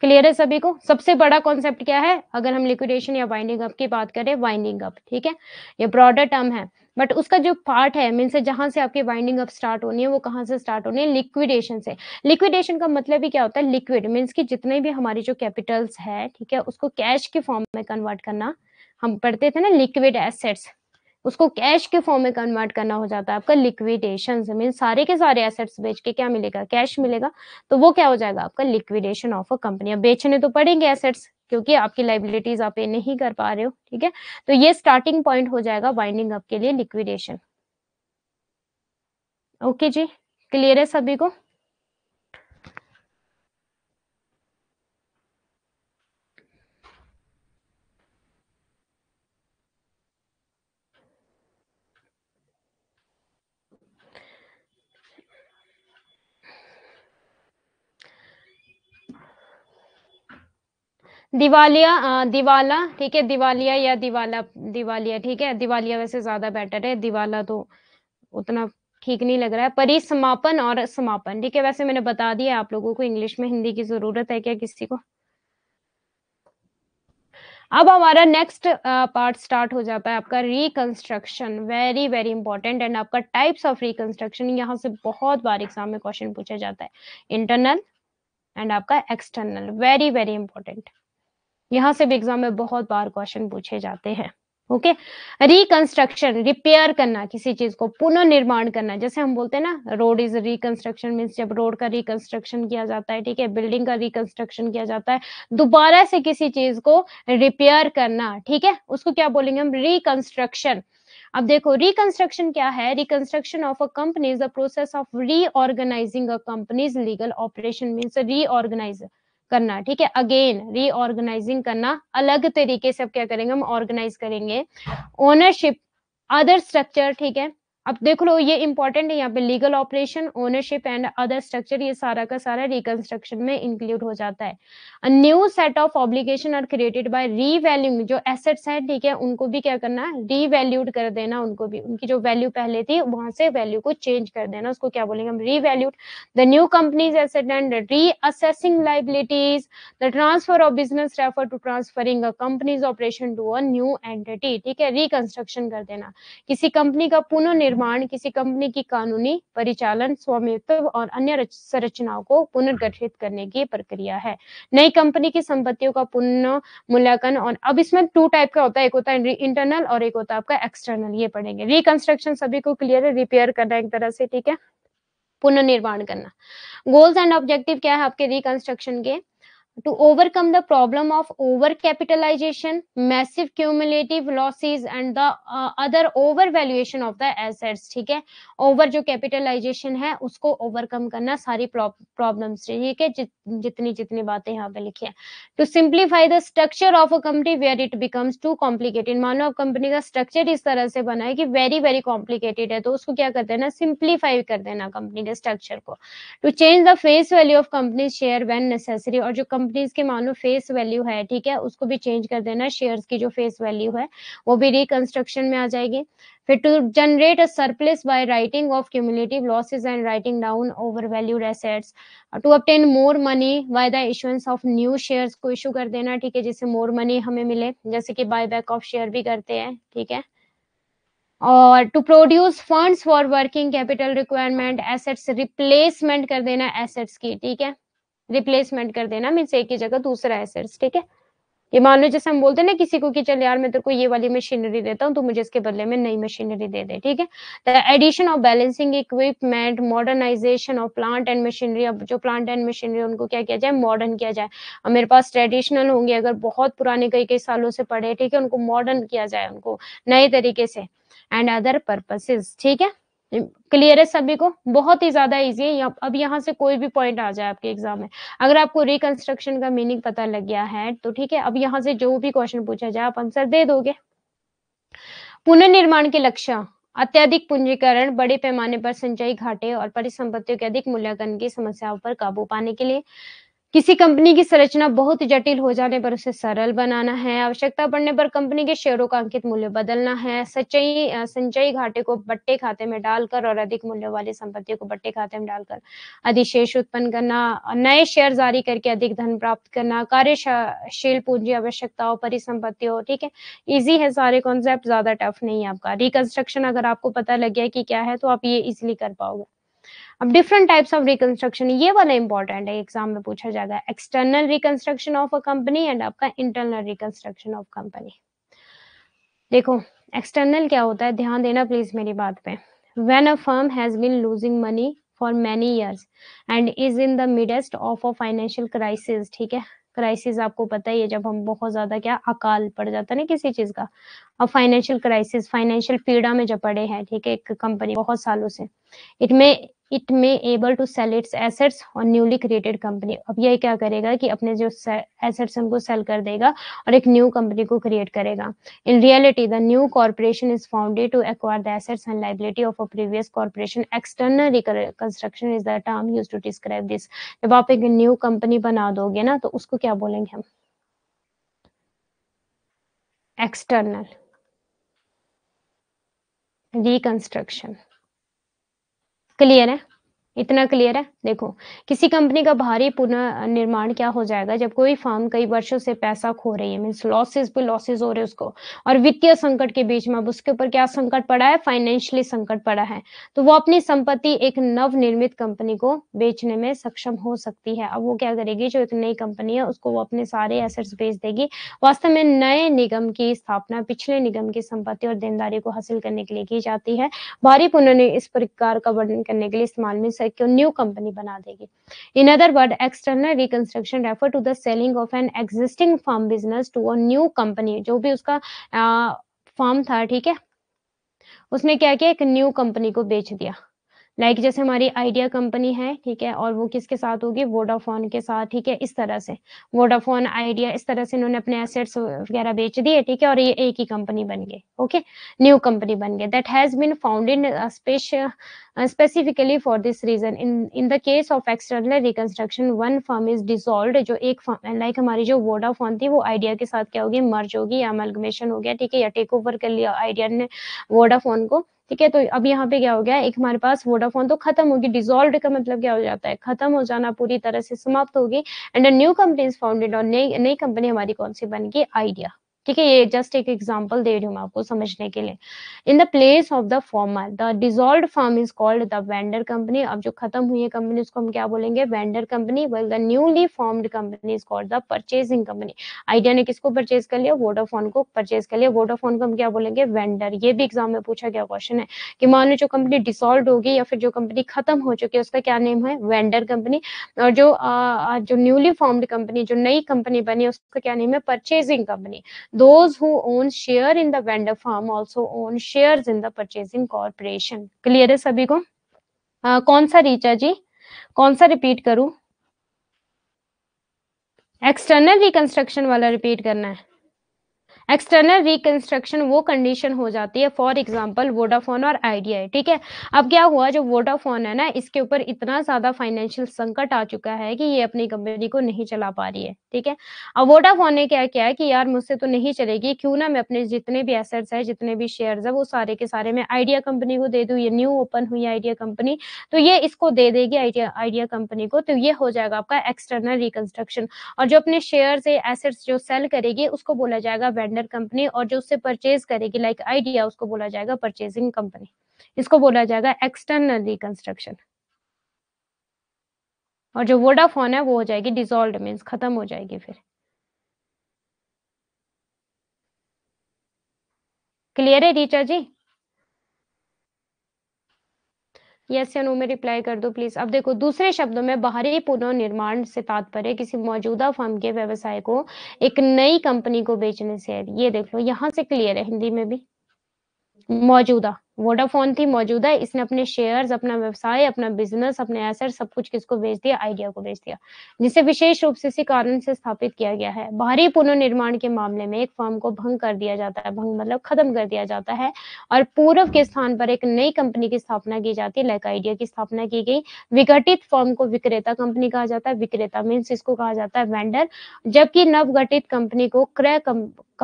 क्लियर है सभी को? सबसे बड़ा कॉन्सेप्ट क्या है? अगर हम लिक्विडेशन या वाइंडिंग अप की बात करें वाइंडिंग अप ठीक है? ये ब्रॉडर टर्म है। बट उसका जो पार्ट है मीन से जहाँ से आपकी वाइंडिंग अप स्टार्ट होनी है, वो कहाँ से स्टार्ट होनी है? लिक्विडेशन से। लिक्विडेशन का मतलब ही क्या होता है? लिक्विड मीन्स की जितने भी हमारी जो कैपिटल्स है, ठीक है, उसको कैश के फॉर्म में कन्वर्ट करना। हम पढ़ते थे ना लिक्विड एसेट्स उसको कैश के फॉर्म में कन्वर्ट करना हो जाता है, आपका लिक्विडेशन मीन सारे के सारे एसेट्स बेच के क्या मिलेगा? कैश मिलेगा तो वो क्या हो जाएगा? आपका लिक्विडेशन ऑफ़ अ कंपनी अब बेचने तो पड़ेंगे एसेट्स क्योंकि आपकी लाइबिलिटीज आप पे नहीं कर पा रहे हो, ठीक है? तो ये स्टार्टिंग पॉइंट हो जाएगा बाइंडिंग अप के लिए लिक्विडेशन ओके जी क्लियर है सभी को? दिवालिया दिवाला, ठीक है? दिवालिया या दिवाला, दिवालिया, ठीक है? दिवालिया वैसे ज़्यादा बेटर है। दिवाला तो उतना ठीक नहीं लग रहा है। परिसमापन और समापन, ठीक है? वैसे मैंने बता दिया, आप लोगों को इंग्लिश में हिंदी की ज़रूरत है क्या किसी को? अब हमारा नेक्स्ट पार्ट स्टार्ट हो जाता है आपका reconstruction very very important and आपका टाइप्स ऑफ़ रिकंस्ट्रक्शन यहाँ से बहुत बार एग्ज़ाम में क्वेश्चन पूछा जाता है। इंटरनल एंड आपका एक्सटर्नल वेरी वेरी इंपॉर्टेंट यहाँ से भी एग्ज़ाम में बहुत बार क्वेश्चन पूछे जाते हैं ओके रिकंस्ट्रक्शन रिपेयर करना, किसी चीज़ को पुनर्निर्माण करना, जैसे हम बोलते हैं ना रोड इज़ रिकंस्ट्रक्शन मीन्स जब रोड का रिकंस्ट्रक्शन किया जाता है, ठीक है? बिल्डिंग का रिकंस्ट्रक्शन किया जाता है, दोबारा से किसी चीज़ को रिपेयर करना, ठीक है? उसको क्या बोलेंगे हम? रिकंस्ट्रक्शन अब देखो रिकंस्ट्रक्शन क्या है? Reconstruction of a company is the process of reorganising a company's legal operation means reorganise करना, ठीक है? अगेन रीऑर्गेनाइजिंग करना, अलग तरीके से अब क्या करेंगे? हम ऑर्गेनाइज करेंगे। ओनरशिप अदर स्ट्रक्चर ठीक है? अब देख लो ये इंपॉर्टेंट है यहाँ पे legal operation ownership and other structure ये सारा का सारा रिकंस्ट्रक्शन में इंक्लूड हो जाता है। New set of obligation are created by revaluing जो एसेट्स है, ठीक है, उनको भी क्या करना है रीवैल्यूड कर देना उनको भी। उनकी जो वैल्यू पहले थी, वहाँ से वैल्यू को चेंज कर देना, उसको क्या बोलेंगे हम revalued the new company's asset and reassessing liabilities the transfer of business refer to transferring a company's operation to a new entity ठीक है रिकंस्ट्रक्शन कर देना। किसी कंपनी का पुनः निर्माण किसी कंपनी की कानूनी परिचालन, स्वामित्व और अन्य संरचनाओं को पुनर्गठित करने की प्रक्रिया है। नई कंपनी की संपत्तियों का पुनः मूल्यांकन और अब इसमें टू टाइप का होता है, एक होता है इंटरनल और एक होता है आपका एक्सटर्नल ये पढ़ेंगे। रिकंस्ट्रक्शन सभी को क्लियर है रिपेयर करना एक तरह से, ठीक है? पुनर्निर्माण करना। गोल्स एंड ऑब्जेक्टिव क्या है आपके रिकंस्ट्रक्शन के? To overcome the problem of overcapitalization, massive cumulative losses and the uh, other overvaluation of the assets ठीक है over जो capitalization है उसको overcome करना सारी problems ठीक है जित, जितनी जितनी बातें यहाँ पे लिखी है to simplify the structure of a company where it becomes too complicated मान लो कंपनी का स्ट्रक्चर इस तरह से बना है कि वेरी वेरी कॉम्प्लिकेटेड है तो उसको क्या कर देना सिंप्लीफाई कर देना कंपनी के स्ट्रक्चर को to change the face value of company share when necessary और जो कंपनीज़ के मान लो फेस वैल्यू है, ठीक है? उसको भी चेंज कर देना शेयर्स की जो फेस वैल्यू है, वो भी रिकंस्ट्रक्शन में आ जाएगी। फिर to generate a surplus by writing off cumulative losses and writing down overvalued assets to obtain more money by the issuance of new shares को इशू कर देना, ठीक है? जिससे मोर मनी हमें मिले, जैसे कि बाय बैक ऑफ़ शेयर भी करते हैं, ठीक है? और to produce funds for working capital requirement assets replacement कर देना एसेट्स की, ठीक है? रिप्लेसमेंट कर देना मीन एक की जगह दूसरा एसेट्स ठीक है? ये मान लो जैसे हम बोलते हैं ना किसी को कि चल यार मैं तेरे को ये वाली मशीनरी देता हूँ तो मुझे इसके बदले में नई मशीनरी दे दे, ठीक है? The addition of balancing equipment modernisation of plant and machinery अब जो प्लांट एंड मशीनरी उनको क्या किया जाए? मॉडर्न किया जाए। अब मेरे पास ट्रेडिशनल होंगे, अगर बहुत पुराने कई कई सालों से पढ़े ठीक है? उनको मॉडर्न किया जाए उनको नए तरीके से। एंड अदर पर्पसेस ठीक है? क्लियर है सभी को? बहुत ही ज़्यादा इजी है। अब यहाँ से कोई भी पॉइंट आ जाए आपके एग्ज़ाम में। अगर आपको रिकंस्ट्रक्शन का मीनिंग पता लग गया है तो ठीक है, अब यहाँ से जो भी क्वेश्चन पूछा जाए, आप आंसर दे दोगे। पुनर्निर्माण के लक्ष्य। अत्यधिक पूंजीकरण, बड़े पैमाने पर संचयी घाटे और परिसंपत्तियों के अधिक मूल्यांकन की समस्याओं पर काबू पाने के लिए। किसी कंपनी की संरचना बहुत जटिल हो जाने पर उसे सरल बनाना है। आवश्यकता पड़ने पर कंपनी के शेयरों का अंकित मूल्य बदलना है। सच्चाई संचयी घाटे को बट्टे खाते में डालकर और अधिक मूल्य वाली संपत्तियों को बट्टे खाते में डालकर अधिशेष उत्पन्न करना, नए शेयर जारी करके अधिक धन प्राप्त करना, कार्यशील पूंजी आवश्यकताओं परिसंपत्तियों ठीक है? इजी है सारे कॉन्सेप्ट ज़्यादा टफ नहीं है आपका। रिकंस्ट्रक्शन अगर आपको पता लग गया कि क्या है तो आप ये इजिली कर पाओगे। अब डिफरेंट टाइप्स ऑफ़ रिकंस्ट्रक्शन ये वाला इंपॉर्टेंट है एग्ज़ाम में पूछा जाएगा external reconstruction of a company and आपका इंटरनल रिकंस्ट्रक्शन ऑफ़ कंपनी देखो एक्सटर्नल क्या होता है? ध्यान देना प्लीज़ मेरी बात पे. When a firm has been losing money for many years and is in the midst of a financial crisis, ठीक है? क्राइसिस आपको पता ही है, जब हम बहुत ज़्यादा क्या अकाल पड़ जाता है ना किसी चीज़ का। अब फाइनेंशियल क्राइसिस फाइनेंशियल पीड़ा में जब पड़े हैं, ठीक है, एक कंपनी बहुत सालों से इट में it may able to sell its assets और न्यूली क्रिएटेड कंपनी अब ये क्या करेगा कि अपने जो एसेट्स उनको सेल कर देगा और एक न्यू कंपनी को क्रिएट करेगा। In reality the new corporation is founded to acquire the assets and liability of a previous corporation external construction is the term use to describe this जब आप एक न्यू कंपनी बना दोगे ना तो उसको क्या बोलेंगे हम? एक्सटर्नल रिकंस्ट्रक्शन क्लियर है? इतना क्लियर है? देखो, किसी कंपनी का भारी पुनर्निर्माण क्या हो जाएगा? जब कोई फर्म कई वर्षों से पैसा खो रही है मीन्स लॉसेस पे लॉसेस हो रहे हैं उसको, और वित्तीय संकट के बीच में अब उसके ऊपर क्या संकट पड़ा है? फाइनेंशियली संकट पड़ा है। तो वो अपनी संपत्ति एक नव निर्मित कंपनी को बेचने में सक्षम हो सकती है। अब वो क्या करेगी? जो एक नई कंपनी है, उसको वो अपने सारे एसेट्स बेच देगी। वास्तव में नए निगम की स्थापना, पिछले निगम की संपत्ति और देनदारी को हासिल करने के लिए की जाती है। भारी पुनर्नि, इस प्रकार का वर्णन करने के लिए इस्तेमाल में न्यू कंपनी बना देगी। In other word external reconstruction refer to the selling of an existing firm business to a new company जो भी उसका फॉर्म था, ठीक है? उसने क्या किया? एक न्यू कंपनी को बेच दिया। लाइक like जैसे हमारी आइडिया कंपनी है, ठीक है, और वो किसके साथ होगी? वोडाफोन के साथ, ठीक है, इस तरह से। वोडाफोन आइडिया इस तरह से इन्होंने अपने एसेट्स वगैरह बेच दिए, ठीक है, और ये एक ही कंपनी बन गई ओके न्यू कंपनी बन गई that has been founded specifically for this reason in in the case of external reconstruction one firm is dissolve जो एक लाइक हमारी जो वोडाफोन थी, वो आइडिया के साथ क्या होगी? मर्ज होगी या अमलगमेशन हो गया, ठीक है, या टेक ओवर कर लिया आइडिया ने वोडाफोन को। ठीक है तो अब यहाँ पे क्या हो गया, एक हमारे पास वोडाफोन तो खत्म होगी डिजोल्व का मतलब क्या हो जाता है? खत्म हो जाना, पूरी तरह से समाप्त होगी and new company is founded और नई नई कंपनी हमारी कौन सी बन गई? आइडिया ठीक है ये जस्ट एक एग्जांपल दे रही हूँ आपको समझने के लिए। In the place of the former the dissolve form is called the vendor company अब जो खत्म हुई है कंपनी उसको हम क्या बोलेंगे? Vendor company well the newly formed company is called the purchasing company Idea ने किसको परचेज कर लिया? वोडाफोन को परचेज कर लिया। वोडाफोन को हम क्या बोलेंगे? वेंडर ये भी एग्ज़ाम में पूछा गया क्वेश्चन है कि मान लो जो कंपनी डिसॉल्व होगी या फिर जो कंपनी खत्म हो चुकी है उसका क्या नेम है? वेंडर कंपनी और जो आ, जो न्यूली फॉर्म्ड कंपनी जो नई कंपनी बनी है उसका क्या नेम है? Purchasing company those who own share in the vendor firm also own shares in the purchasing corporation clear है सभी को uh, कौन सा रीचा जी कौन सा रिपीट करूँ एक्सटर्नल रिकंस्ट्रक्शन वाला रिपीट करना है एक्सटर्नल रिकंस्ट्रक्शन वो कंडीशन हो जाती है फॉर एग्ज़ाम्पल वोडाफोन और आइडिया ठीक है? अब क्या हुआ, जो वोडाफोन है ना, इसके ऊपर इतना ज़्यादा फाइनेंशियल संकट आ चुका है कि ये अपनी कंपनी को नहीं चला पा रही है, ठीक है? अब वोडाफोन ने क्या किया कि यार मुझसे तो नहीं चलेगी, क्यों ना मैं अपने जितने भी एसेट्स है, जितने भी शेयर है, वो सारे के सारे मैं आइडिया कंपनी को दे दू, ये न्यू ओपन हुई आइडिया कंपनी तो ये इसको दे देगी आइडिया आइडिया कंपनी को तो ये हो जाएगा आपका एक्सटर्नल रिकंस्ट्रक्शन और जो अपने शेयर एसेट्स जो सेल करेगी, उसको बोला जाएगा वेंडर कंपनी और जो उससे परचेज करेगी लाइक आइडिया उसको बोला जाएगा परचेजिंग कंपनी इसको बोला जाएगा एक्सटर्नल रिकंस्ट्रक्शन और जो वोडाफोन है, वो हो जाएगी डिजोल्व मीन खत्म हो जाएगी फिर. क्लियर है रीचा जी? यस या नो में रिप्लाई कर दो प्लीज़ अब देखो, दूसरे शब्दों में बाहरी पुनर्निर्माण से तात्पर्य किसी मौजूदा फर्म के व्यवसाय को एक नई कंपनी को बेचने से है। ये देख लो, यहाँ से क्लियर है हिंदी में भी। मौजूदा वोडाफोन थी मौजूदा, इसने अपने शेयर्स अपना व्यवसाय, अपना बिज़नेस अपने एसेट सब कुछ किसको बेच दिया? आइडिया को बेच दिया। जिसे विशेष रूप से इसी कारण से स्थापित किया गया है। बाहरी पुनर्निर्माण के मामले में एक फर्म को भंग कर दिया जाता है। भंग मतलब खत्म कर दिया जाता है। और पूर्व के स्थान पर एक नई कंपनी की स्थापना की जाती है। लाइक आइडिया की स्थापना की गई। विघटित फर्म को विक्रेता कंपनी कहा जाता है। विक्रेता मीन्स इसको कहा जाता है वेंडर जबकि नवगठित कंपनी को क्रय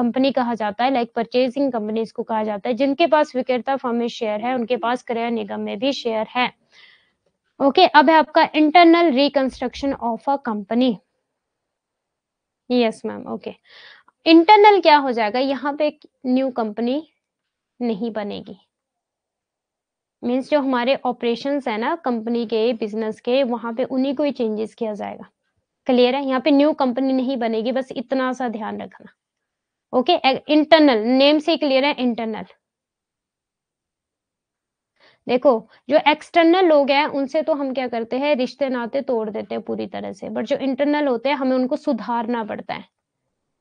कंपनी कहा जाता है लाइक परचेजिंग कंपनी इसको कहा जाता है जिनके पास विक्रेता फर्म में शेयर है उनके पास क्रय निगम में भी शेयर है। ओके okay, अब है आपका internal reconstruction of a company yes ma'am okay internal क्या हो जाएगा? यहाँ पे न्यू कंपनी नहीं बनेगी। मीन्स जो हमारे ऑपरेशन है ना कंपनी के बिज़नेस के वहाँ पे उन्हीं को ही चेंजेस किया जाएगा। क्लियर है? यहाँ पे न्यू कंपनी नहीं बनेगी बस इतना सा ध्यान रखना। ओके इंटरनल नेम से क्लियर है इंटरनल देखो, जो एक्सटर्नल लोग हैं, उनसे तो हम क्या करते हैं, रिश्ते नाते तोड़ देते हैं पूरी तरह से बट जो इंटरनल होते हैं, हमें उनको सुधारना पड़ता है.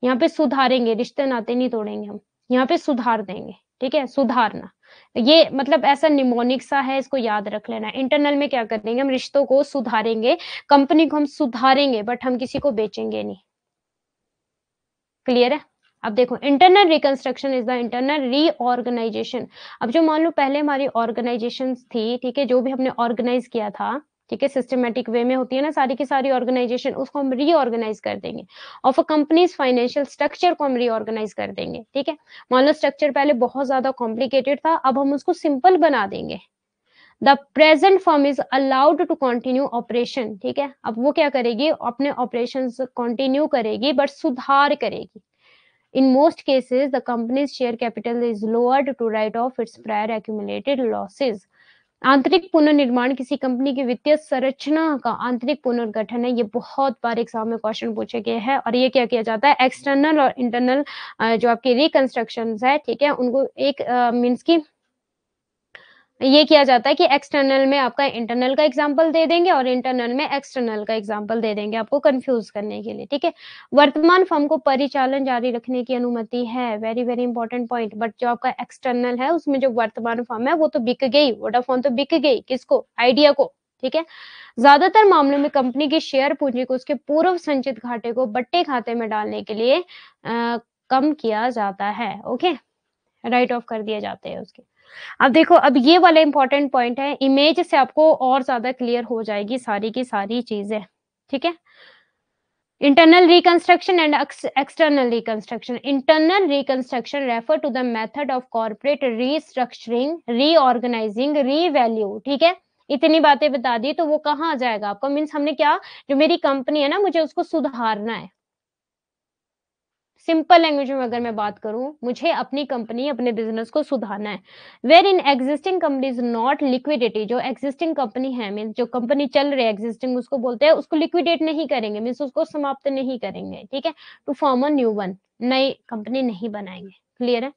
यहाँ पे सुधारेंगे, रिश्ते नाते नहीं तोड़ेंगे हम, यहाँ पे सुधार देंगे, ठीक है, सुधारना. ये मतलब ऐसा निमोनिक सा है, इसको याद रख लेना इंटरनल में क्या करेंगे, हम रिश्तों को सुधारेंगे कंपनी को हम सुधारेंगे बट हम किसी को बेचेंगे नहीं. क्लियर है? अब देखो internal reconstruction is the internal reorganization अब जो मान लो पहले हमारी ऑर्गेनाइजेशन थी, ठीक है, जो भी हमने ऑर्गेनाइज किया था, ठीक है सिस्टमेटिक वे में होती है ना, सारी की सारी ऑर्गेनाइजेशन उसको हम रीऑर्गेनाइज कर देंगे। Of a company's financial structure को हम रीऑर्गेनाइज कर देंगे, ठीक है। मान लो स्ट्रक्चर पहले बहुत ज़्यादा कॉम्प्लिकेटेड था, अब हम उसको सिंपल बना देंगे। The present firm is allowed to continue operation ठीक है। अब वो क्या करेगी, अपने ऑपरेशन कंटिन्यू करेगी बट सुधार करेगी। In most cases, the company's share capital is lowered to write off its prior accumulated losses. आंतरिक पुनर्निर्माण किसी कंपनी की वित्तीय संरचना का आंतरिक पुनर्गठन है ये बहुत बार एग्ज़ाम में क्वेश्चन पूछे गए हैं और ये क्या किया जाता है एक्सटर्नल और इंटरनल जो आपके रिकंस्ट्रक्शन है ठीक है उनको एक मीन्स की ये किया जाता है कि एक्सटर्नल में आपका इंटरनल का एग्ज़ाम्पल दे देंगे और इंटरनल में एक्सटर्नल का एग्ज़ाम्पल दे देंगे आपको कंफ्यूज करने के लिए ठीक है? वर्तमान फर्म को परिचालन जारी रखने की अनुमति है very very important point but जो आपका एक्सटर्नल है उसमें जो वर्तमान फर्म है वो तो बिक गई वोडाफोन तो बिक गई किसको? आइडिया को ठीक है? ज़्यादातर मामलों में कंपनी की शेयर पूंजी को उसके पूर्व संचित घाटे को बट्टे खाते में डालने के लिए आ, कम किया जाता है ओके राइट ऑफ़ कर दिए जाते हैं उसके। अब देखो, अब ये वाला इंपॉर्टेंट पॉइंट है इमेज से आपको और ज़्यादा क्लियर हो जाएगी सारी की सारी चीज़ें, ठीक है? Internal reconstruction and external reconstruction internal reconstruction refer to the method of corporate restructuring reorganizing revalue ठीक है? इतनी बातें बता दी तो वो कहाँ आ जाएगा आपको? मीन्स हमने क्या, जो मेरी कंपनी है ना, मुझे उसको सुधारना है। सिंपल लैंग्वेज में अगर मैं बात करूँ, मुझे अपनी कंपनी, अपने बिज़नेस को सुधारना है। Where in existing company is not liquidity जो एग्जिस्टिंग कंपनी है मीन जो कंपनी चल रही है एग्जिस्टिंग उसको बोलते हैं, उसको लिक्विडेट नहीं करेंगे मीन्स उसको समाप्त नहीं करेंगे, ठीक है? To form a new one नई कंपनी नहीं बनाएँगे क्लियर है?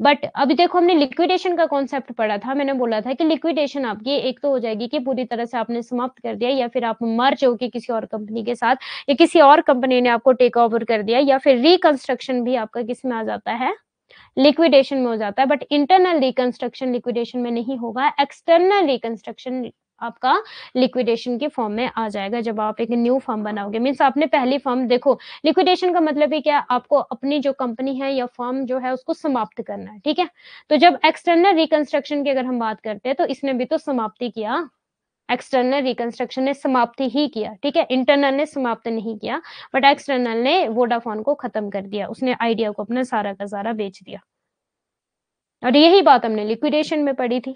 बट अभी देखो, हमने लिक्विडेशन का कॉन्सेप्ट पढ़ा था। मैंने बोला था कि लिक्विडेशन आपकी, एक तो हो जाएगी कि पूरी तरह से आपने समाप्त कर दिया या फिर आप मर हो किसी और कंपनी के साथ या किसी और कंपनी ने आपको टेक ओवर कर दिया या फिर रिकंस्ट्रक्शन भी आपका किसमें आ जाता है? लिक्विडेशन में हो जाता है। बट इंटरनल रिकंस्ट्रक्शन लिक्विडेशन में नहीं होगा। एक्सटर्नल रिकंस्ट्रक्शन आपका लिक्विडेशन के फॉर्म में आ जाएगा जब आप एक न्यू फॉर्म बनाओगे। मीन्स आपने पहली फॉर्म देखो लिक्विडेशन का मतलब ही क्या? आपको अपनी जो कंपनी है या फॉर्म जो है उसको समाप्त करना है, ठीक है? तो जब एक्सटर्नल रिकंस्ट्रक्शन की अगर हम बात करते हैं तो इसने भी तो समाप्ति किया। एक्सटर्नल रिकंस्ट्रक्शन ने समाप्ति ही किया, ठीक है? इंटरनल ने समाप्त नहीं किया बट एक्सटर्नल ने वोडाफोन को खत्म कर दिया। उसने आइडिया को अपना सारा का सारा बेच दिया। और यही बात हमने लिक्विडेशन में पढ़ी थी।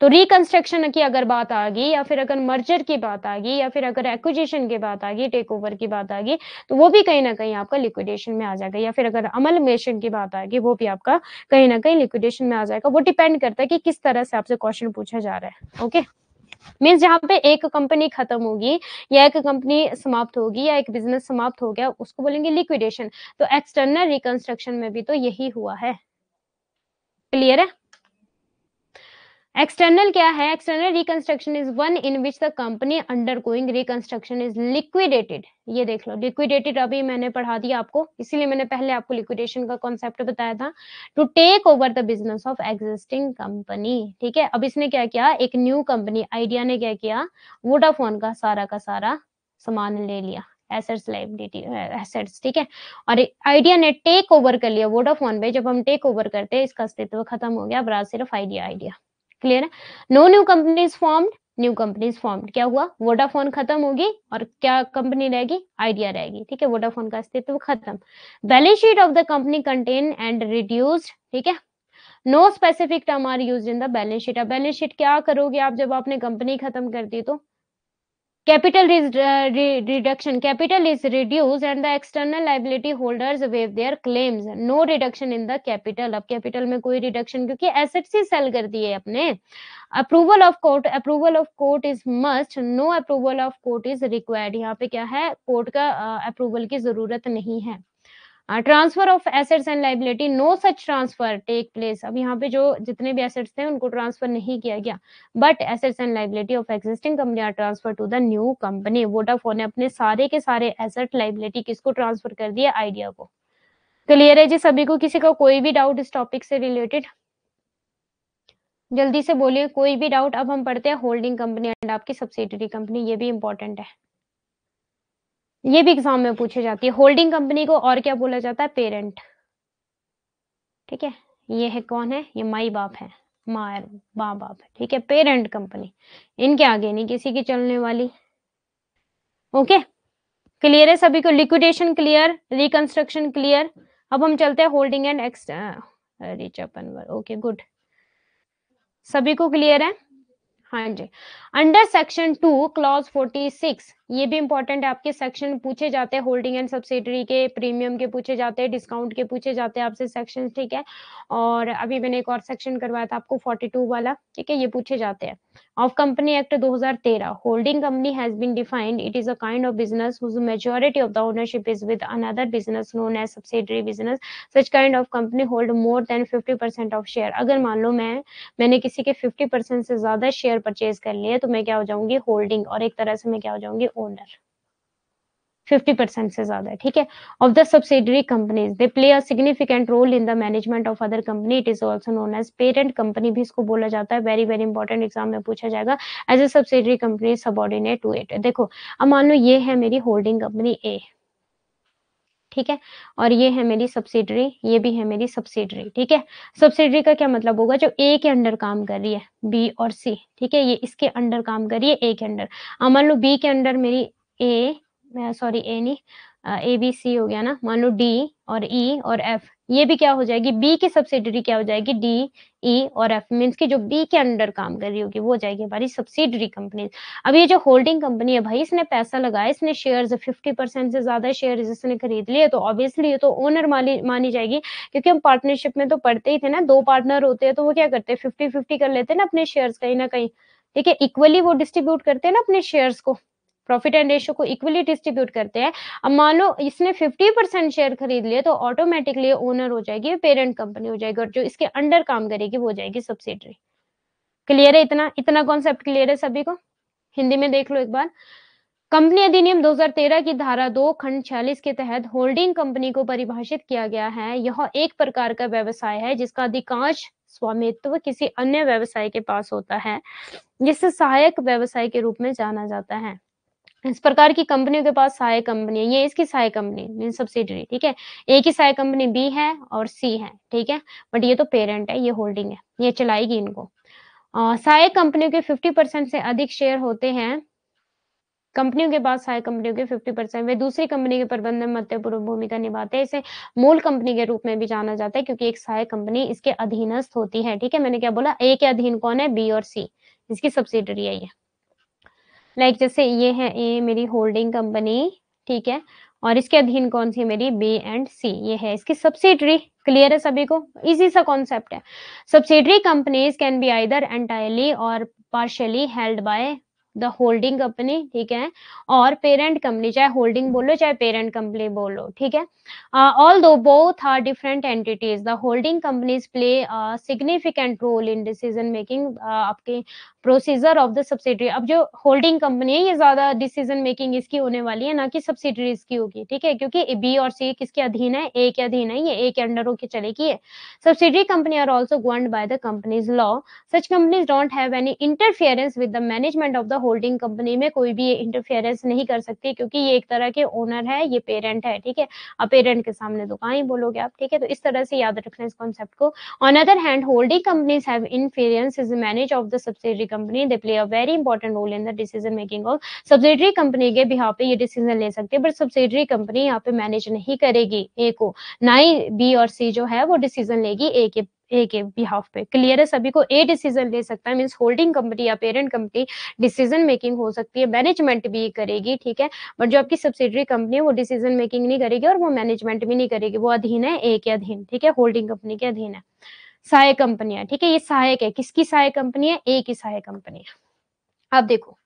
तो रिकंस्ट्रक्शन की अगर बात आ गई या फिर अगर मर्जर की बात आ गई या फिर अगर एक्विजिशन की बात आ गई टेक ओवर की बात आ गई तो वो भी कहीं ना कहीं आपका लिक्विडेशन में आ जाएगा। या फिर अगर अमल मेशन की बात आ गई, वो भी आपका कहीं ना कहीं लिक्विडेशन में आ जाएगा। वो डिपेंड करता है कि किस तरह से आपसे क्वेश्चन पूछा जा रहा है ओके मीन्स जहाँ पे एक कंपनी खत्म होगी या एक कंपनी समाप्त होगी या एक बिज़नेस समाप्त हो गया, उसको बोलेंगे लिक्विडेशन तो एक्सटर्नल रिकंस्ट्रक्शन में भी तो यही हुआ है। क्लियर है? एक्सटर्नल क्या है? External reconstruction is one in which the company undergoing reconstruction is liquidated ये देख लो लिक्विडेटेड अभी मैंने पढ़ा दिया आपको, इसीलिए मैंने पहले आपको लिक्विडेशन का कॉन्सेप्ट बताया था। To take over the business of existing company ठीक है? अब इसने क्या किया? एक न्यू कंपनी आइडिया ने क्या किया? वोडाफोन का सारा का सारा सामान ले लिया एसेट्स लाइबिलिटी एसेट्स ठीक है? और आइडिया ने टेक ओवर कर लिया वोडाफोन पे। जब हम टेक ओवर करते हैं, इसका अस्तित्व खत्म हो गया, अब सिर्फ़ आइडिया आइडिया क्लियर है? No new companies formed new companies formed क्या हुआ? वोडाफोन खत्म होगी और क्या कंपनी रहेगी? आइडिया रहेगी। ठीक है? वोडाफोन का अस्तित्व खत्म। Balance sheet of the company contain and reduced ठीक है? No specific term are use in the balance sheet अब बैलेंस शीट क्या करोगे आप जब आपने कंपनी खत्म कर दी तो? Capital is uh, re reduction capital is reduced and the external liability holders waive their claims no reduction in the capital अब capital में कोई reduction क्योंकि assets ही sell कर दिए अपने approval of court approval of court is must no approval of court is required यहाँ पे क्या है court का uh, approval की ज़रूरत नहीं है transfer of assets and liability no such transfer take place अब यहाँ पे जो जितने भी एसेट्स थे, उनको ट्रांसफ़र नहीं किया गया. But assets and liability of existing company are transfer to the new company Vodafone ने अपने सारे के सारे एसेट लाइबिलिटी किसको ट्रांसफ़र कर दिया? आइडिया को. क्लियर है जी सभी को? किसी का कोई भी डाउट इस टॉपिक से रिलेटेड जल्दी से बोलिए, कोई भी डाउट अब हम पढ़ते हैं होल्डिंग कंपनी एंड आपकी सब्सिडरी कंपनी ये भी इंपॉर्टेंट है. ये भी एग्ज़ाम में पूछी जाती है। होल्डिंग कंपनी को और क्या बोला जाता है? पेरेंट ठीक है? ये है कौन है? ये माई बाप है। माँ माँ बाप है। ठीक है? पेरेंट कंपनी इनके आगे नहीं किसी की चलने वाली। ओके क्लियर है सभी को? लिक्विडेशन क्लियर रिकंस्ट्रक्शन क्लियर अब हम चलते हैं holding and ex okay good सभी को क्लियर है? हाँ जी। Under section two clause forty six ये भी इंपॉर्टेंट है, आपके सेक्शन पूछे जाते हैं होल्डिंग एंड सब्सिडरी के प्रीमियम के पूछे जाते हैं डिस्काउंट के पूछे जाते हैं आपसे सेक्शन ठीक है? और अभी मैंने एक और सेक्शन करवाया था आपको 42 वाला, ठीक है? ये पूछे जाते हैं। Of company act 2013 holding company has been defined it is a kind of business whose majority of the ownership is with another business known as subsidiary business such kind of company hold more than 50% of share अगर मान लो मैं, मैंने किसी के 50% से ज़्यादा share purchase कर लिए तो मैं क्या हो जाऊँगी? होल्डिंग और एक तरह से मैं क्या हो जाऊँगी? ओनर 50% से ज़्यादा है, ठीक है? Of the subsidiary companies they play a significant role in the management of other company it is also known as parent company भी इसको बोला जाता है। वेरी वेरी इंपॉर्टेंट एग्ज़ाम में पूछा जाएगा। As a subsidiary company subordinate to it देखो, अब मान लो ये है मेरी होल्डिंग कंपनी ए ठीक है? और ये है मेरी सब्सिडरी ये भी है मेरी सब्सिडरी ठीक है? सब्सिडरी का क्या मतलब होगा? जो ए के अंडर काम कर रही है बी और सी ठीक है? ये इसके अंडर काम कर रही है ए के अंडर। अब मान लो बी के अंडर मेरी ए सॉरी ए नहीं ए बी सी हो गया ना? मान लो डी और ई e और एफ़ ये भी क्या हो जाएगी? बी की सब्सिडरी क्या हो जाएगी? डी ई e और एफ़ मीन्स की जो बी के अंडर काम कर रही होगी, वो हो जाएगी हमारी सब्सिडरी कंपनी अब ये जो होल्डिंग कंपनी है भाई, इसने पैसा लगाया, इसने शेयर्स फिफ्टी परसेंट से ज़्यादा शेयर इसने खरीद लिए तो ऑब्वियसली ये तो ओनर मानी मानी जाएगी, क्योंकि हम पार्टनरशिप में तो पढ़ते ही थे ना, दो पार्टनर होते हैं तो वो क्या करते हैं? फिफ्टी फिफ्टी कर लेते हैं ना अपने शेयर कहीं ना कहीं। ठीक है इक्वली वो डिस्ट्रीब्यूट करते हैं ना अपने शेयर्स को। प्रॉफिट एंड रेशियो को इक्वली डिस्ट्रीब्यूट करते हैं। अब मान लो इसने 50 परसेंट शेयर खरीद लिए तो ऑटोमेटिकली ओनर हो जाएगी पेरेंट कंपनी हो जाएगी, और जो इसके अंडर काम करेगी, वो हो जाएगी सब्सिडरी क्लियर है इतना? इतना कॉन्सेप्ट क्लियर है सभी को? हिंदी में देख लो एक बार। कंपनी अधिनियम 2013 की धारा दो, खंड छियालीस के तहत होल्डिंग कंपनी को परिभाषित किया गया है। यह एक प्रकार का व्यवसाय है, जिसका अधिकांश स्वामित्व किसी अन्य व्यवसाय के पास होता है, जिसे सहायक व्यवसाय के रूप में जाना जाता है। इस प्रकार की कंपनियों के पास सहायक कंपनी है, ये इसकी सहायक कंपनी मीन सब्सिडरी ठीक है? एक की सहायक कंपनी बी है और सी है, ठीक है? बट ये तो पेरेंट है, ये होल्डिंग है, ये चलाएगी इनको। सहायक कंपनियों के 50 परसेंट से अधिक शेयर होते हैं। कंपनियों के पास सहायक कंपनियों के 50 परसेंट वे दूसरी कंपनी के प्रबंधन महत्वपूर्ण भूमिका निभाते हैं। इसे मूल कंपनी के रूप में भी जाना जाता है, क्योंकि एक सहायक कंपनी इसके अधीनस्थ होती है, ठीक है? मैंने क्या बोला? ए के अधीन कौन है? बी और सी इसकी सब्सिडरी है ये। लाइक like, जैसे ये है ए मेरी होल्डिंग कंपनी ठीक है? और इसके अधीन कौन सी मेरी? बी एंड सी ये है इसकी सब्सिडरी क्लियर है सभी को? इजी सा कॉन्सेप्ट है। Subsidiary companies can be either entirely और partially held by the holding company ठीक है? और पेरेंट कंपनी चाहे होल्डिंग बोलो, चाहे पेरेंट कंपनी बोलो, ठीक है? Although both are different entities the holding companies play significant role in decision making आपके प्रोसीजर ऑफ़ द सब्सिडरी अब जो होल्डिंग कंपनी है, ये ज़्यादा डिसीज़न मेकिंग इसकी होने वाली है, ना कि सब्सिडरीज की होगी, ठीक है? क्योंकि बी और सी किसके अधीन है? ए के अधीन है, ये ए के अंडर होकर चलेगी subsidiary company are also govern by the companies law such companies don't have any interference with the management of the holding company में कोई भी इंटरफियरेंस नहीं कर सकती, क्योंकि ये एक तरह के ओनर है, ये पेरेंट है, ठीक है? अब पेरेंट के सामने तो कहा ही बोलोगे आप, ठीक है? तो इस तरह से याद रखना इस कॉन्सेप्ट को। On other hand holding companies have inference is manage of the subsidiary company they play a very important role in the decision making of subsidiary company के बिहार पे ये डिसीज़न ले सकते हैं बट सब्सिडरी कंपनी यहाँ पे manage नहीं करेगी ए को। ना ही बी और सी जो है, वो डिसीज़न लेगी ए के ए के बिहाफ पे। क्लियर है? सभी को ए डिसीज़न ले सकता है मीन्स होल्डिंग कंपनी या पेरेंट कंपनी डिसीज़न मेकिंग हो सकती है मैनेजमेंट भी करेगी, ठीक है? बट जो आपकी सब्सिडरी कंपनी है, वो डिसीज़न मेकिंग नहीं करेगी और वो मैनेजमेंट भी नहीं करेगी, वो अधीन है ए के अधीन, ठीक है? होल्डिंग कंपनी के अधीन है। सहायक कंपनियाँ, ठीक है? ये सहायक है। किसकी सहायक कंपनी है? ए की सहायक कंपनी है। अब देखो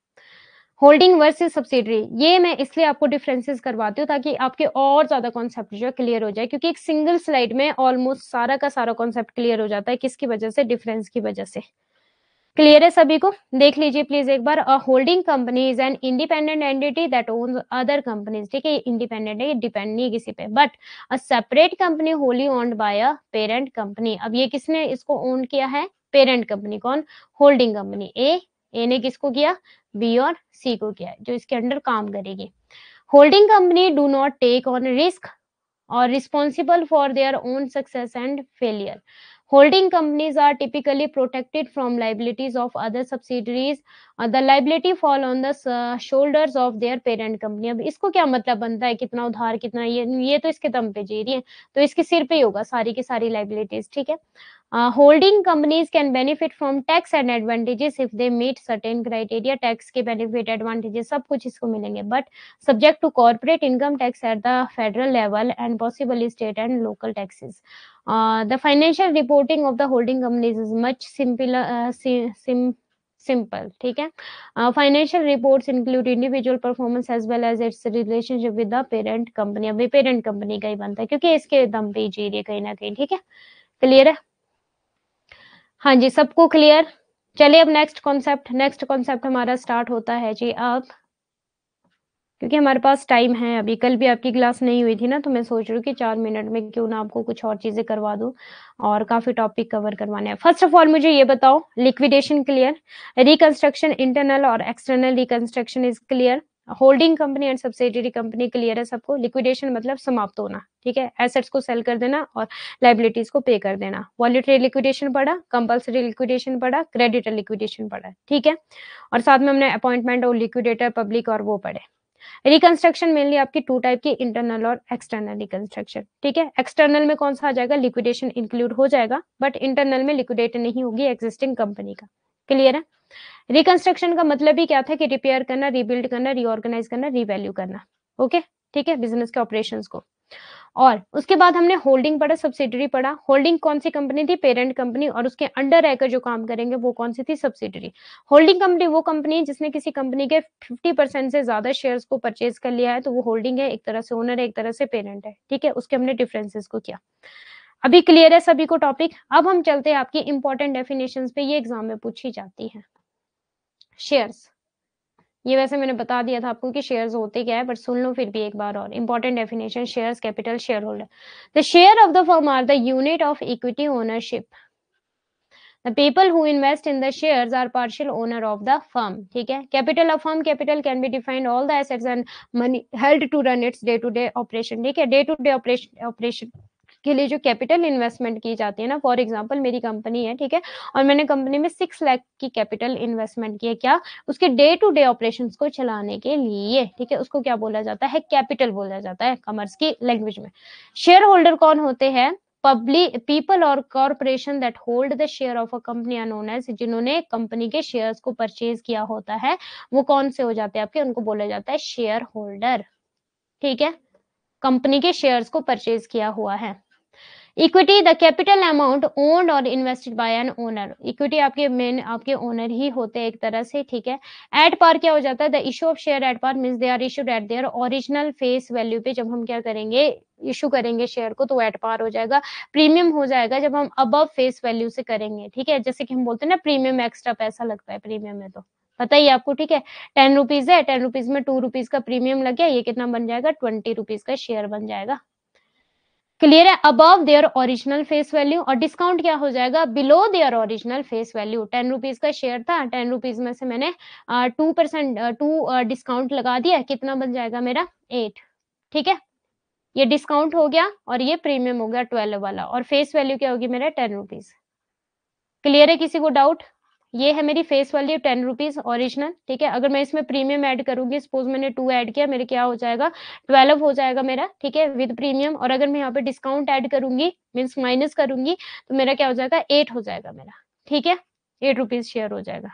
होल्डिंग वर्सेज सब्सिडरी ये मैं इसलिए आपको डिफरेंसेस करवाती हूँ ताकि आपके और ज़्यादा कॉन्सेप्ट जो क्लियर हो जाए, क्योंकि एक सिंगल स्लाइड में ऑलमोस्ट सारा का सारा कॉन्सेप्ट क्लियर हो जाता है किसकी वजह से? डिफरेंस की वजह से। क्लियर है सभी को? देख लीजिए प्लीज़ एक बार। A holding company is an independent entity that owns other companies ठीक है इंडिपेंडेंट है, ये डिपेंड नहीं किसी पे। But a separate company wholly owned by a parent company अब ये किसने इसको ओन किया है? पेरेंट कंपनी कौन? होल्डिंग कंपनी ए ए ने किसको किया? बी और सी को किया जो इसके अंडर काम करेगी। Holding company do not take on risk और responsible for their own success and failure holding companies are typically protected from liabilities of other subsidiaries uh, the liability fall on the uh, shoulders of their parent company अब इसको क्या मतलब बनता है कितना उधार कितना ये ये तो इसके दम पे जी रही है तो इसके सिर पे ही होगा सारी की सारी लाइबिलिटीज ठीक है Uh, holding companies can benefit from tax and advantages if they meet certain criteria tax के benefit advantages सब कुछ इसको मिलेंगे but subject to corporate income tax at the federal level and possibly state and local taxes uh, the financial reporting of the holding companies is much simpler uh, sim simple ठीक है financial reports include individual performance as well as its relationship with the parent company अभी parent company का ही बनता है क्योंकि इसके दम पे ही जी रही है कहीं ना कहीं ठीक है क्लियर है हाँ जी, सबको क्लियर चलिए अब नेक्स्ट कॉन्सेप्ट नेक्स्ट कॉन्सेप्ट हमारा स्टार्ट होता है जी अब। क्योंकि हमारे पास टाइम है, अभी कल भी आपकी क्लास नहीं हुई थी ना तो मैं सोच रही हूँ कि चार मिनट में क्यों ना आपको कुछ और चीज़ें करवा दूँ और काफ़ी टॉपिक कवर करवाने हैं। फ़र्स्ट ऑफ़ ऑल मुझे ये बताओ लिक्विडेशन क्लियर रिकंस्ट्रक्शन इंटरनल और external reconstruction is clear holding company and subsidiary company clear है सबको। लिक्विडेशन मतलब समाप्त होना, ठीक है? एसेट्स को सेल कर देना और लाइबिलिटीज को पे कर देना। वॉलिटरी लिक्विडेशन पड़ा कंपल्सरी लिक्विडेशन पड़ा क्रेडिटर लिक्विडेशन पड़ा ठीक है? और साथ में हमने अपॉइंटमेंट और लिक्विडेटर पब्लिक और वो पढ़े। रिकंस्ट्रक्शन मेनली आपकी टू टाइप की इंटरनल और एक्सटर्नल रिकंस्ट्रक्शन ठीक है? एक्सटर्नल में कौन सा आ जाएगा? लिक्विडेशन इंक्लूड हो जाएगा बट इंटरनल में लिक्विडेट नहीं होगी एक्जिस्टिंग कंपनी का। क्लियर है? रिकंस्ट्रक्शन का मतलब ही क्या था कि रिपेयर करना रिबिल्ड करना रीऑर्गेनाइज करना रीवैल्यू करना। ओके ठीक है? बिज़नेस के ऑपरेशंस को। और उसके बाद हमने होल्डिंग पढ़ा सब्सिडरी पढ़ा। होल्डिंग कौन सी कंपनी थी? पेरेंट कंपनी और उसके अंडर रहकर जो काम करेंगे, वो कौन सी थी? सब्सिडरी होल्डिंग कंपनी वो कंपनी है जिसने किसी कंपनी के 50 परसेंट से ज़्यादा शेयर्स को परचेज कर लिया है तो वो होल्डिंग है, एक तरह से ओनर है, एक तरह से पेरेंट है। ठीक है? उसके हमने डिफरेंसेस को किया। अभी क्लियर है सभी को टॉपिक अब हम चलते हैं आपकी इंपॉर्टेंट डेफिनेशन पे, ये एग्ज़ाम में पूछी जाती है। शेयर्स ये वैसे मैंने बता दिया था आपको कि शेयर्स होते क्या है बट सुन लो फिर भी एक बार और। Important definition shares capital share holder the share of the firm are the unit of equity ownership the people who invest in the share are partial owner of the firm ठीक है? Capital of firm capital can be defined all the assets and money held to run its day to day operation ठीक है? Day to day operation operation के लिए जो capital investment की जाती है ना फॉर एग्ज़ाम्पल मेरी कंपनी है, ठीक है? और मैंने कंपनी में सिक्स लाख की कैपिटल इन्वेस्टमेंट की है क्या? उसके डे टू डे ऑपरेशन को चलाने के लिए, ठीक है? उसको क्या बोला जाता है? कैपिटल बोला जाता है कॉमर्स की लैंग्वेज में। शेयर होल्डर कौन होते हैं? पब्लिक पीपल और corporation that hold the share of a company known as जिन्होंने कंपनी के शेयर्स को परचेज किया होता है, वो कौन से हो जाते हैं आपके? उनको बोला जाता है शेयर होल्डर ठीक है? कंपनी के शेयर्स को परचेज किया हुआ है। Equity the capital amount owned और invested by an owner equity आपके मेन आपके ओनर ही होते हैं एक तरह से, ठीक है? एट पार क्या हो जाता है? The issue of share at par means they are issued at their original face value पे जब हम क्या करेंगे? इशू करेंगे शेयर को तो एट पार हो जाएगा। प्रीमियम हो जाएगा जब हम अबव फेस वैल्यू से करेंगे, ठीक है? जैसे कि हम बोलते हैं ना प्रीमियम एक्स्ट्रा पैसा लगता है प्रीमियम में तो। पता ही आपको, ठीक है? टेन रुपीज़ है टेन रुपीज़ में टू रुपीज़ का प्रीमियम लग गया, ये कितना बन जाएगा? ट्वेंटी रुपीज़ का शेयर बन जाएगा। क्लियर है? Above their original face value और डिस्काउंट क्या हो जाएगा? Below their original face value ten rupees का शेयर था. टेन रुपीज़ में से मैंने टू परसेंट टू डिस्काउंट लगा दिया. कितना बन जाएगा मेरा? एट ठीक है? ये डिस्काउंट हो गया और ये प्रीमियम हो गया ट्वेल्व वाला. और फेस वैल्यू क्या होगी मेरा? टेन रुपीज़ क्लियर है? किसी को डाउट ये है मेरी face value ten rupees original ठीक है? अगर मैं इसमें प्रीमियम ऐड करूँगी सपोज़ मैंने टू ऐड किया, मेरे क्या हो जाएगा? ट्वेल्व हो जाएगा मेरा, ठीक है? विद प्रीमियम और अगर मैं यहाँ पे डिस्काउंट ऐड करूँगी मीन्स माइनस करूँगी तो मेरा क्या हो जाएगा? एट हो जाएगा मेरा, ठीक है? एट रुपीज़ शेयर हो जाएगा।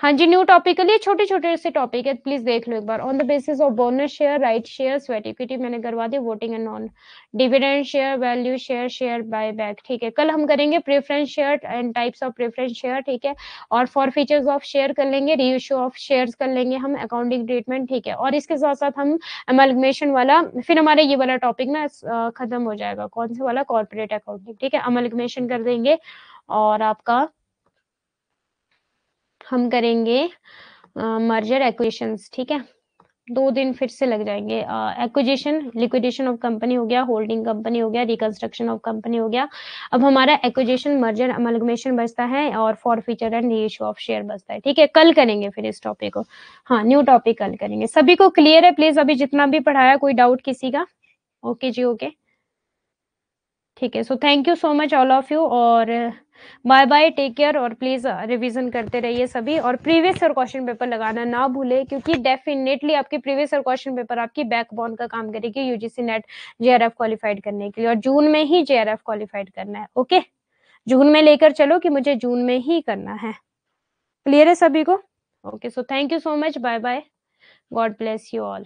हाँ जी न्यू टॉपिक के लिए छोटे छोटे से टॉपिक है प्लीज़ देख लो एक बार। On the basis of bonus share right share sweat equity मैंने करवा दी voting and non dividend share value share share buy back ठीक है। कल हम करेंगे preference share and types of preference share ठीक है। और फॉर फीचर्स ऑफ़ शेयर कर लेंगे री रीइश्यू ऑफ़ शेयर कर लेंगे हम अकाउंटिंग ट्रीटमेंट ठीक है। और इसके साथ साथ हम अमलगमेशन वाला, फिर हमारे ये वाला टॉपिक ना खत्म हो जाएगा। कौन से वाला? कॉर्पोरेट अकाउंटिंग ठीक है। अमलगमेशन कर देंगे और आपका हम करेंगे मर्जर एक्विजिशंस ठीक है? दो दिन फिर से लग जाएँगे। एक्विजिशन लिक्विडेशन ऑफ़ कंपनी हो गया होल्डिंग कंपनी हो गया रिकंस्ट्रक्शन ऑफ़ कंपनी हो गया। अब हमारा एक्विजिशन मर्जर अमलगमेशन बचता है और for future and reissue of share बचता है, ठीक है? कल करेंगे फिर इस टॉपिक को। हाँ न्यू टॉपिक कल करेंगे। सभी को क्लियर है प्लीज़ अभी जितना भी पढ़ाया, कोई डाउट किसी का? ओके जी ओके ठीक है so thank you so much all of you और बाय बाय टेक केयर और प्लीज़ रिवीजन करते रहिए सभी। और प्रीवियस ईयर क्वेश्चन पेपर लगाना ना भूले, क्योंकि डेफिनेटली आपके प्रीवियस ईयर क्वेश्चन पेपर आपकी बैकबोन का काम करेगी यूजीसी नेट जेआरएफ क्वालिफाइड करने के लिए। और जून में ही जेआरएफ क्वालिफाइड करना है ओके जून में लेकर चलो कि मुझे जून में ही करना है। क्लियर है सभी को? Okay so thank you so much bye bye God bless you all